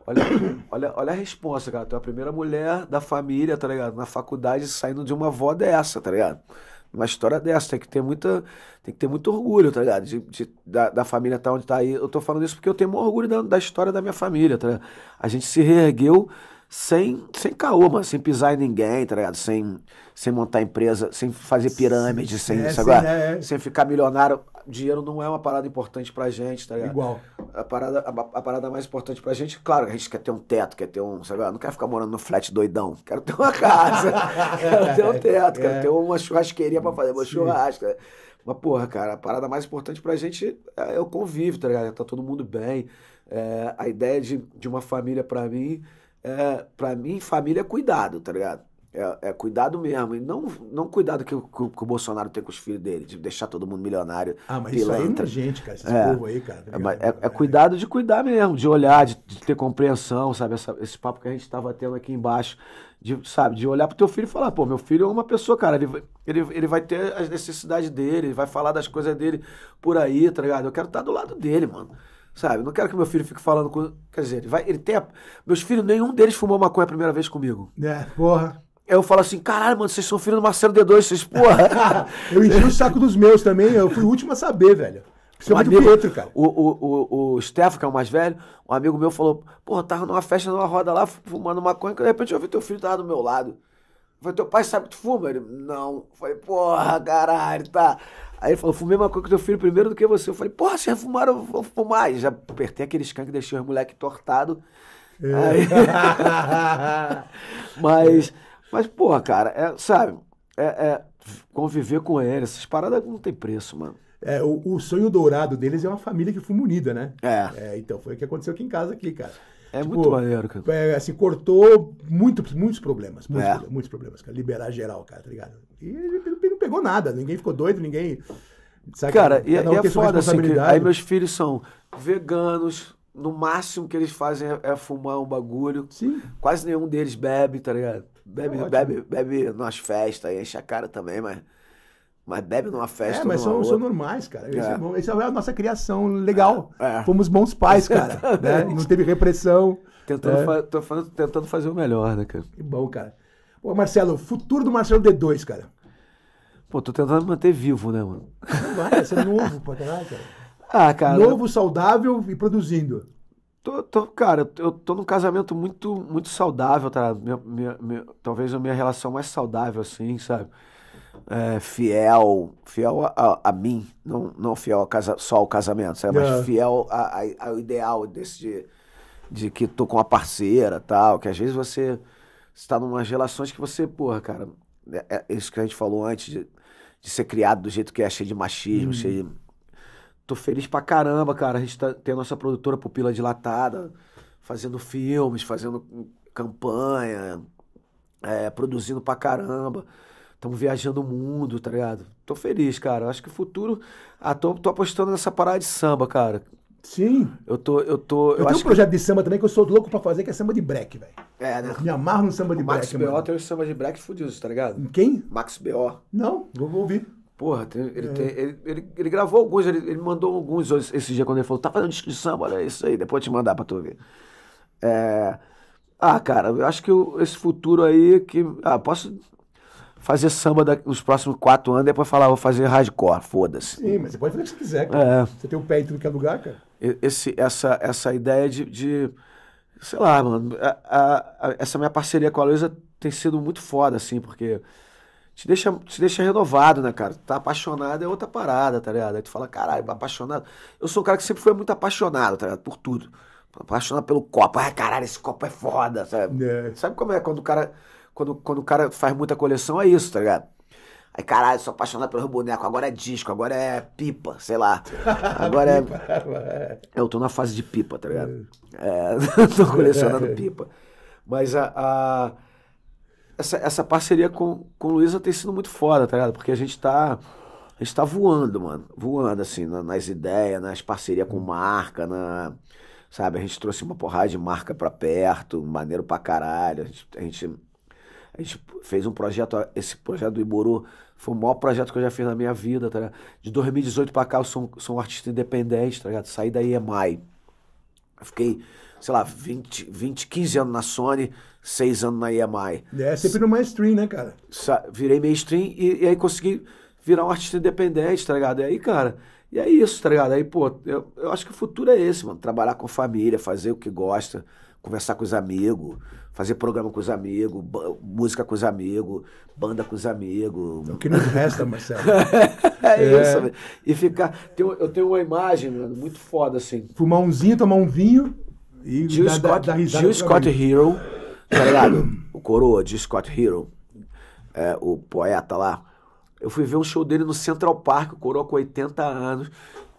olha, olha, olha a resposta, cara. Tu é a primeira mulher da família, tá ligado? Na faculdade saindo de uma avó dessa, tá ligado? Uma história dessa, tem que ter muita. Tem que ter muito orgulho, tá ligado? De, de- da, da família tá onde tá aí. Eu tô falando isso porque eu tenho muito orgulho da, da história da minha família, tá ligado? A gente se reergueu sem, sem caô, mano, sem pisar em ninguém, tá ligado? Sem, sem montar empresa, sem fazer pirâmide, sem, É, sem, é, é. sem ficar milionário. Dinheiro não é uma parada importante pra gente, tá ligado? Igual. A parada, a, a parada mais importante pra gente, claro, a gente quer ter um teto, quer ter um, sabe? Não quer ficar morando no flat doidão. Quero ter uma casa, quero ter um teto, quero É. ter uma churrasqueirinha pra fazer meu churrasco. Mas, porra, cara, a parada mais importante pra gente é o convívio, tá ligado? Tá todo mundo bem. É, a ideia de, de uma família pra mim, é, pra mim, família é cuidado, tá ligado? É, é cuidado mesmo. E não, não cuidado que, o- que o- que o Bolsonaro tem com os filhos dele, de deixar todo mundo milionário. Ah, mas isso aí é gente, cara. Esses É. povo aí, cara. tá É, é- é cuidado de cuidar mesmo, de olhar, de, de ter compreensão, sabe? Essa- esse papo que a gente tava tendo aqui embaixo, de, sabe? De olhar pro teu filho e falar, pô, meu filho é uma pessoa, cara, ele, ele, ele vai ter as necessidades dele, ele vai falar das coisas dele por aí, tá ligado? Eu quero estar do lado dele, mano. Sabe? Não quero que meu filho fique falando com. Quer dizer, ele vai. Ele tem. a- Meus filhos, nenhum deles fumou maconha a primeira vez comigo. É, porra. Aí eu falo assim, caralho, mano, vocês são filhos do Marcelo D2, vocês, porra. eu enchi o saco dos meus também, eu fui o último a saber, velho. Principalmente o amigo- Pietro, cara. O, o, o, o Stefano, que é o mais velho, um amigo meu falou: Pô, tava numa festa, numa roda lá, fumando maconha, que de repente eu vi teu filho tava do meu lado. Eu falei: Teu pai sabe que tu fuma? Ele: Não. Eu falei: Porra, caralho, tá. Aí ele falou: Fumei maconha com teu filho primeiro do que você. Eu falei: Porra, vocês fumaram, eu vou fumar. E já apertei aquele skunk, deixei os moleque tortado. Aí- mas, mas, porra, cara, é, sabe? É, é conviver com ele, essas paradas não tem preço, mano. É, o, o sonho dourado deles é uma família que fuma unida, né? É. É, então foi o que aconteceu aqui em casa aqui, cara. É Tipo, muito maneiro, cara. É, assim, cortou muito, muitos problemas. Muitos, É. problemas, muitos problemas, cara. Liberar geral, cara, tá ligado? E pegou nada, ninguém ficou doido, ninguém. Sabe, Cara, e, um e é tem sua foda assim, que aí meus filhos são veganos, no máximo que eles fazem é, é fumar um bagulho. Sim. Quase nenhum deles bebe, tá ligado? Bebe, ótimo. bebe, bebe nas festas, enche a cara também, mas, mas bebe numa festa. É, mas são, são normais, cara. É. é. Essa é a nossa criação legal. É. Fomos bons pais, cara. né? Não teve repressão. Tentando, É. fa- tô falando- tentando fazer o melhor, né, cara? Que bom, cara. Pô, Marcelo, futuro do Marcelo D2, cara. Pô, tô tentando manter vivo, né, mano? Não vai, você é novo pra caralho, cara. Ah, cara. Novo, saudável e produzindo. Tô, tô- cara, eu tô num casamento muito, muito saudável, tá? Minha, minha- minha- talvez a minha relação mais saudável, assim, sabe? É, fiel, fiel a, a- a mim, não, não fiel a casa, só ao casamento, sabe? É. Mas fiel a- ao ideal desse de, de que tô com uma parceira tal, que às vezes você, Você tá numas relações que você, porra, cara, é, é isso que a gente falou antes, de, de ser criado do jeito que é, cheio de machismo, Hum. cheio de... Tô feliz pra caramba, cara. A gente tá, tem a nossa produtora Pupila Dilatada, fazendo filmes, fazendo campanha, é, produzindo pra caramba. Estamos viajando o mundo, tá ligado? Tô feliz, cara. Acho que o futuro. Ah, tô, tô apostando nessa parada de samba, cara. Sim. Eu tô. Eu, tô, Eu, eu, tenho um projeto de samba também que eu sou louco pra fazer, que é samba de break, velho. que. É, né? Me amarro no samba de O Max break, B.O. mano. tem os samba de black fudidos, tá ligado? Quem? Max B.O. Não, vou, vou ouvir. Porra, tem- É. ele, tem- ele, ele, ele gravou alguns, ele, ele mandou alguns esse dia quando ele falou, tá fazendo disco de samba, olha isso aí, depois eu te mandar pra tu ver. É, Ah, cara, eu acho que o- esse futuro aí que. Ah, posso fazer samba da- nos próximos quatro anos, depois falar, vou fazer hardcore, foda-se. Sim, mas você pode fazer o que você quiser, cara. É. Você tem o pé em tudo que é lugar, cara. Esse, essa, essa ideia de, de- sei lá, mano, a- a- a- essa minha parceria com a Luísa tem sido muito foda, assim, porque te deixa, te deixa renovado, né, cara? Tá apaixonado é outra parada, tá ligado? Aí tu fala, caralho, apaixonado. Eu sou um cara que sempre foi muito apaixonado, tá ligado? Por tudo. Apaixonado pelo copo. Ai, caralho, esse copo é foda, sabe? É. Sabe como é quando o cara, quando, quando o cara faz muita coleção, é isso, tá ligado? Aí, caralho, sou apaixonado pelo boneco, agora é disco, agora é pipa, sei lá. Agora é. Eu tô na fase de pipa, tá ligado? É, tô colecionando pipa. Mas a, a- essa, essa parceria com, com o Luísa tem sido muito foda, tá ligado? Porque a gente tá. A gente tá voando, mano. Voando, assim, na- nas ideias, nas parcerias com marca, na. Sabe, a gente trouxe uma porrada de marca pra perto, maneiro pra caralho. A gente, a gente, a gente fez um projeto, esse projeto do Iburu foi o maior projeto que eu já fiz na minha vida, tá ligado? De 2018 pra cá eu sou, um- sou um artista independente, tá ligado? Saí da EMI. Eu fiquei, sei lá, 20, 20, 15 anos na Sony, 6 anos na EMI. É sempre no mainstream, né, cara? Virei mainstream e, e aí consegui virar um artista independente, tá ligado? E aí, cara, e é isso, tá ligado? Aí, pô, eu, eu acho que o futuro é esse, mano. Trabalhar com família, fazer o que gosta, conversar com os amigos, fazer programa com os amigos, música com os amigos, banda com os amigos. O que nos resta, Marcelo. É, É. isso, velho. E ficar. um- eu tenho uma imagem, mano, muito foda, assim. Fumar umzinho, tomar um vinho e Jill dar- Scott, dar Jill Scott amigo. Hero, tá ligado? O coroa, Jill Scott Hero, é, o poeta lá. Eu fui ver um show dele no Central Park, o coroa com 80 anos,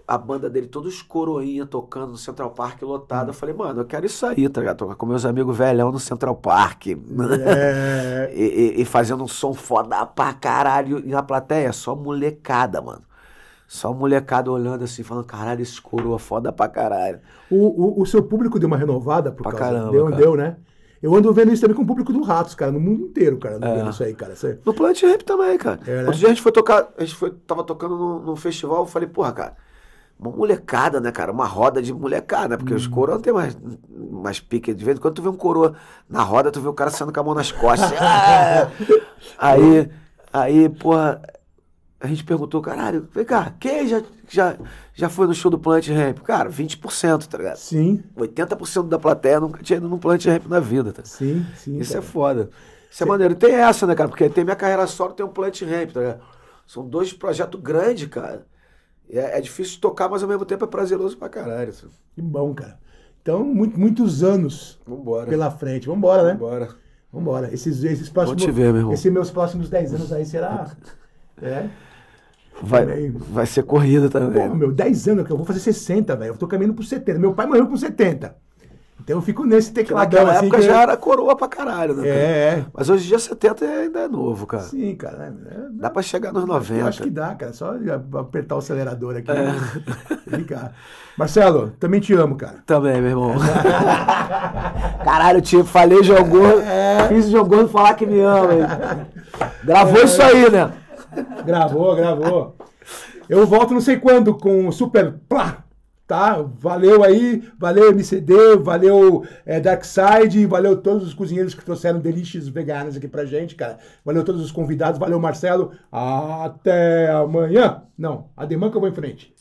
a banda dele, todos coroinha tocando no Central Park lotado. Eu falei, mano, eu quero isso aí, tá ligado? Tocar com meus amigos velhão no Central Park. É, E, e- e fazendo um som foda pra caralho. E na plateia, só molecada, mano. Só molecada olhando assim, falando, caralho, esse coroa foda pra caralho. o, o, o seu público deu uma renovada por Pra causa caramba, deu, cara. deu, né? Eu ando vendo isso também com o público do Ratos, cara, no mundo inteiro, cara, É. vendo isso aí, cara. Isso aí. No Planet Rap também, cara. É, né? Outro dia a gente foi tocar, a gente foi, tava tocando num festival, eu falei, porra, cara, uma molecada, né, cara? Uma roda de molecada, porque Hum. os coroas não tem mais, mais pique. De vez em quando tu vê um coroa na roda, tu vê o cara saindo com a mão nas costas. Ah! aí, aí, porra, a gente perguntou, caralho, vem cá, quem já, já, já foi no show do Planet Ramp? Cara, 20%, tá ligado? Sim, 80% da plateia nunca tinha ido no Planet Ramp na vida, tá? sim, sim. Isso cara. é foda. Isso é maneiro. Tem essa, né, cara? Porque tem minha carreira solo, tem um Plant Ramp, tá ligado? São dois projetos grandes, cara. É, é difícil tocar, mas ao mesmo tempo é prazeroso pra caralho. assim. Que bom, cara. Então, muito- muitos anos Vambora. pela frente. Vambora, né? Vambora. Vambora. Esses, esses próximos. te ver, meu irmão. Esses meus próximos 10 anos aí será. É. Vai, Também. vai ser corrida também. Pô, meu, 10 anos, que eu vou fazer 60, velho. Eu tô caminhando por 70. Meu pai morreu com 70. Então eu fico nesse tecladão Naquela assim. época já era coroa pra caralho, né? cara? É, é. Mas hoje em dia 70 ainda é novo, cara. Sim, cara. é- é- Dá pra chegar nos Eu 90. acho que dá, cara. Só apertar o acelerador aqui. É. Vem cá. Marcelo, também te amo, cara. Também, meu irmão. Caralho, tio, falei Gordo. É. Fiz o João Gordo falar que me ama. hein? Gravou isso aí, né? Gravou, gravou. Eu volto não sei quando com o Super Plá, tá? Valeu aí, valeu MCD, valeu é, Darkside, valeu todos os cozinheiros que trouxeram delícias veganas aqui pra gente, cara. Valeu todos os convidados, valeu Marcelo. Até amanhã. Não, ademã que eu vou em frente.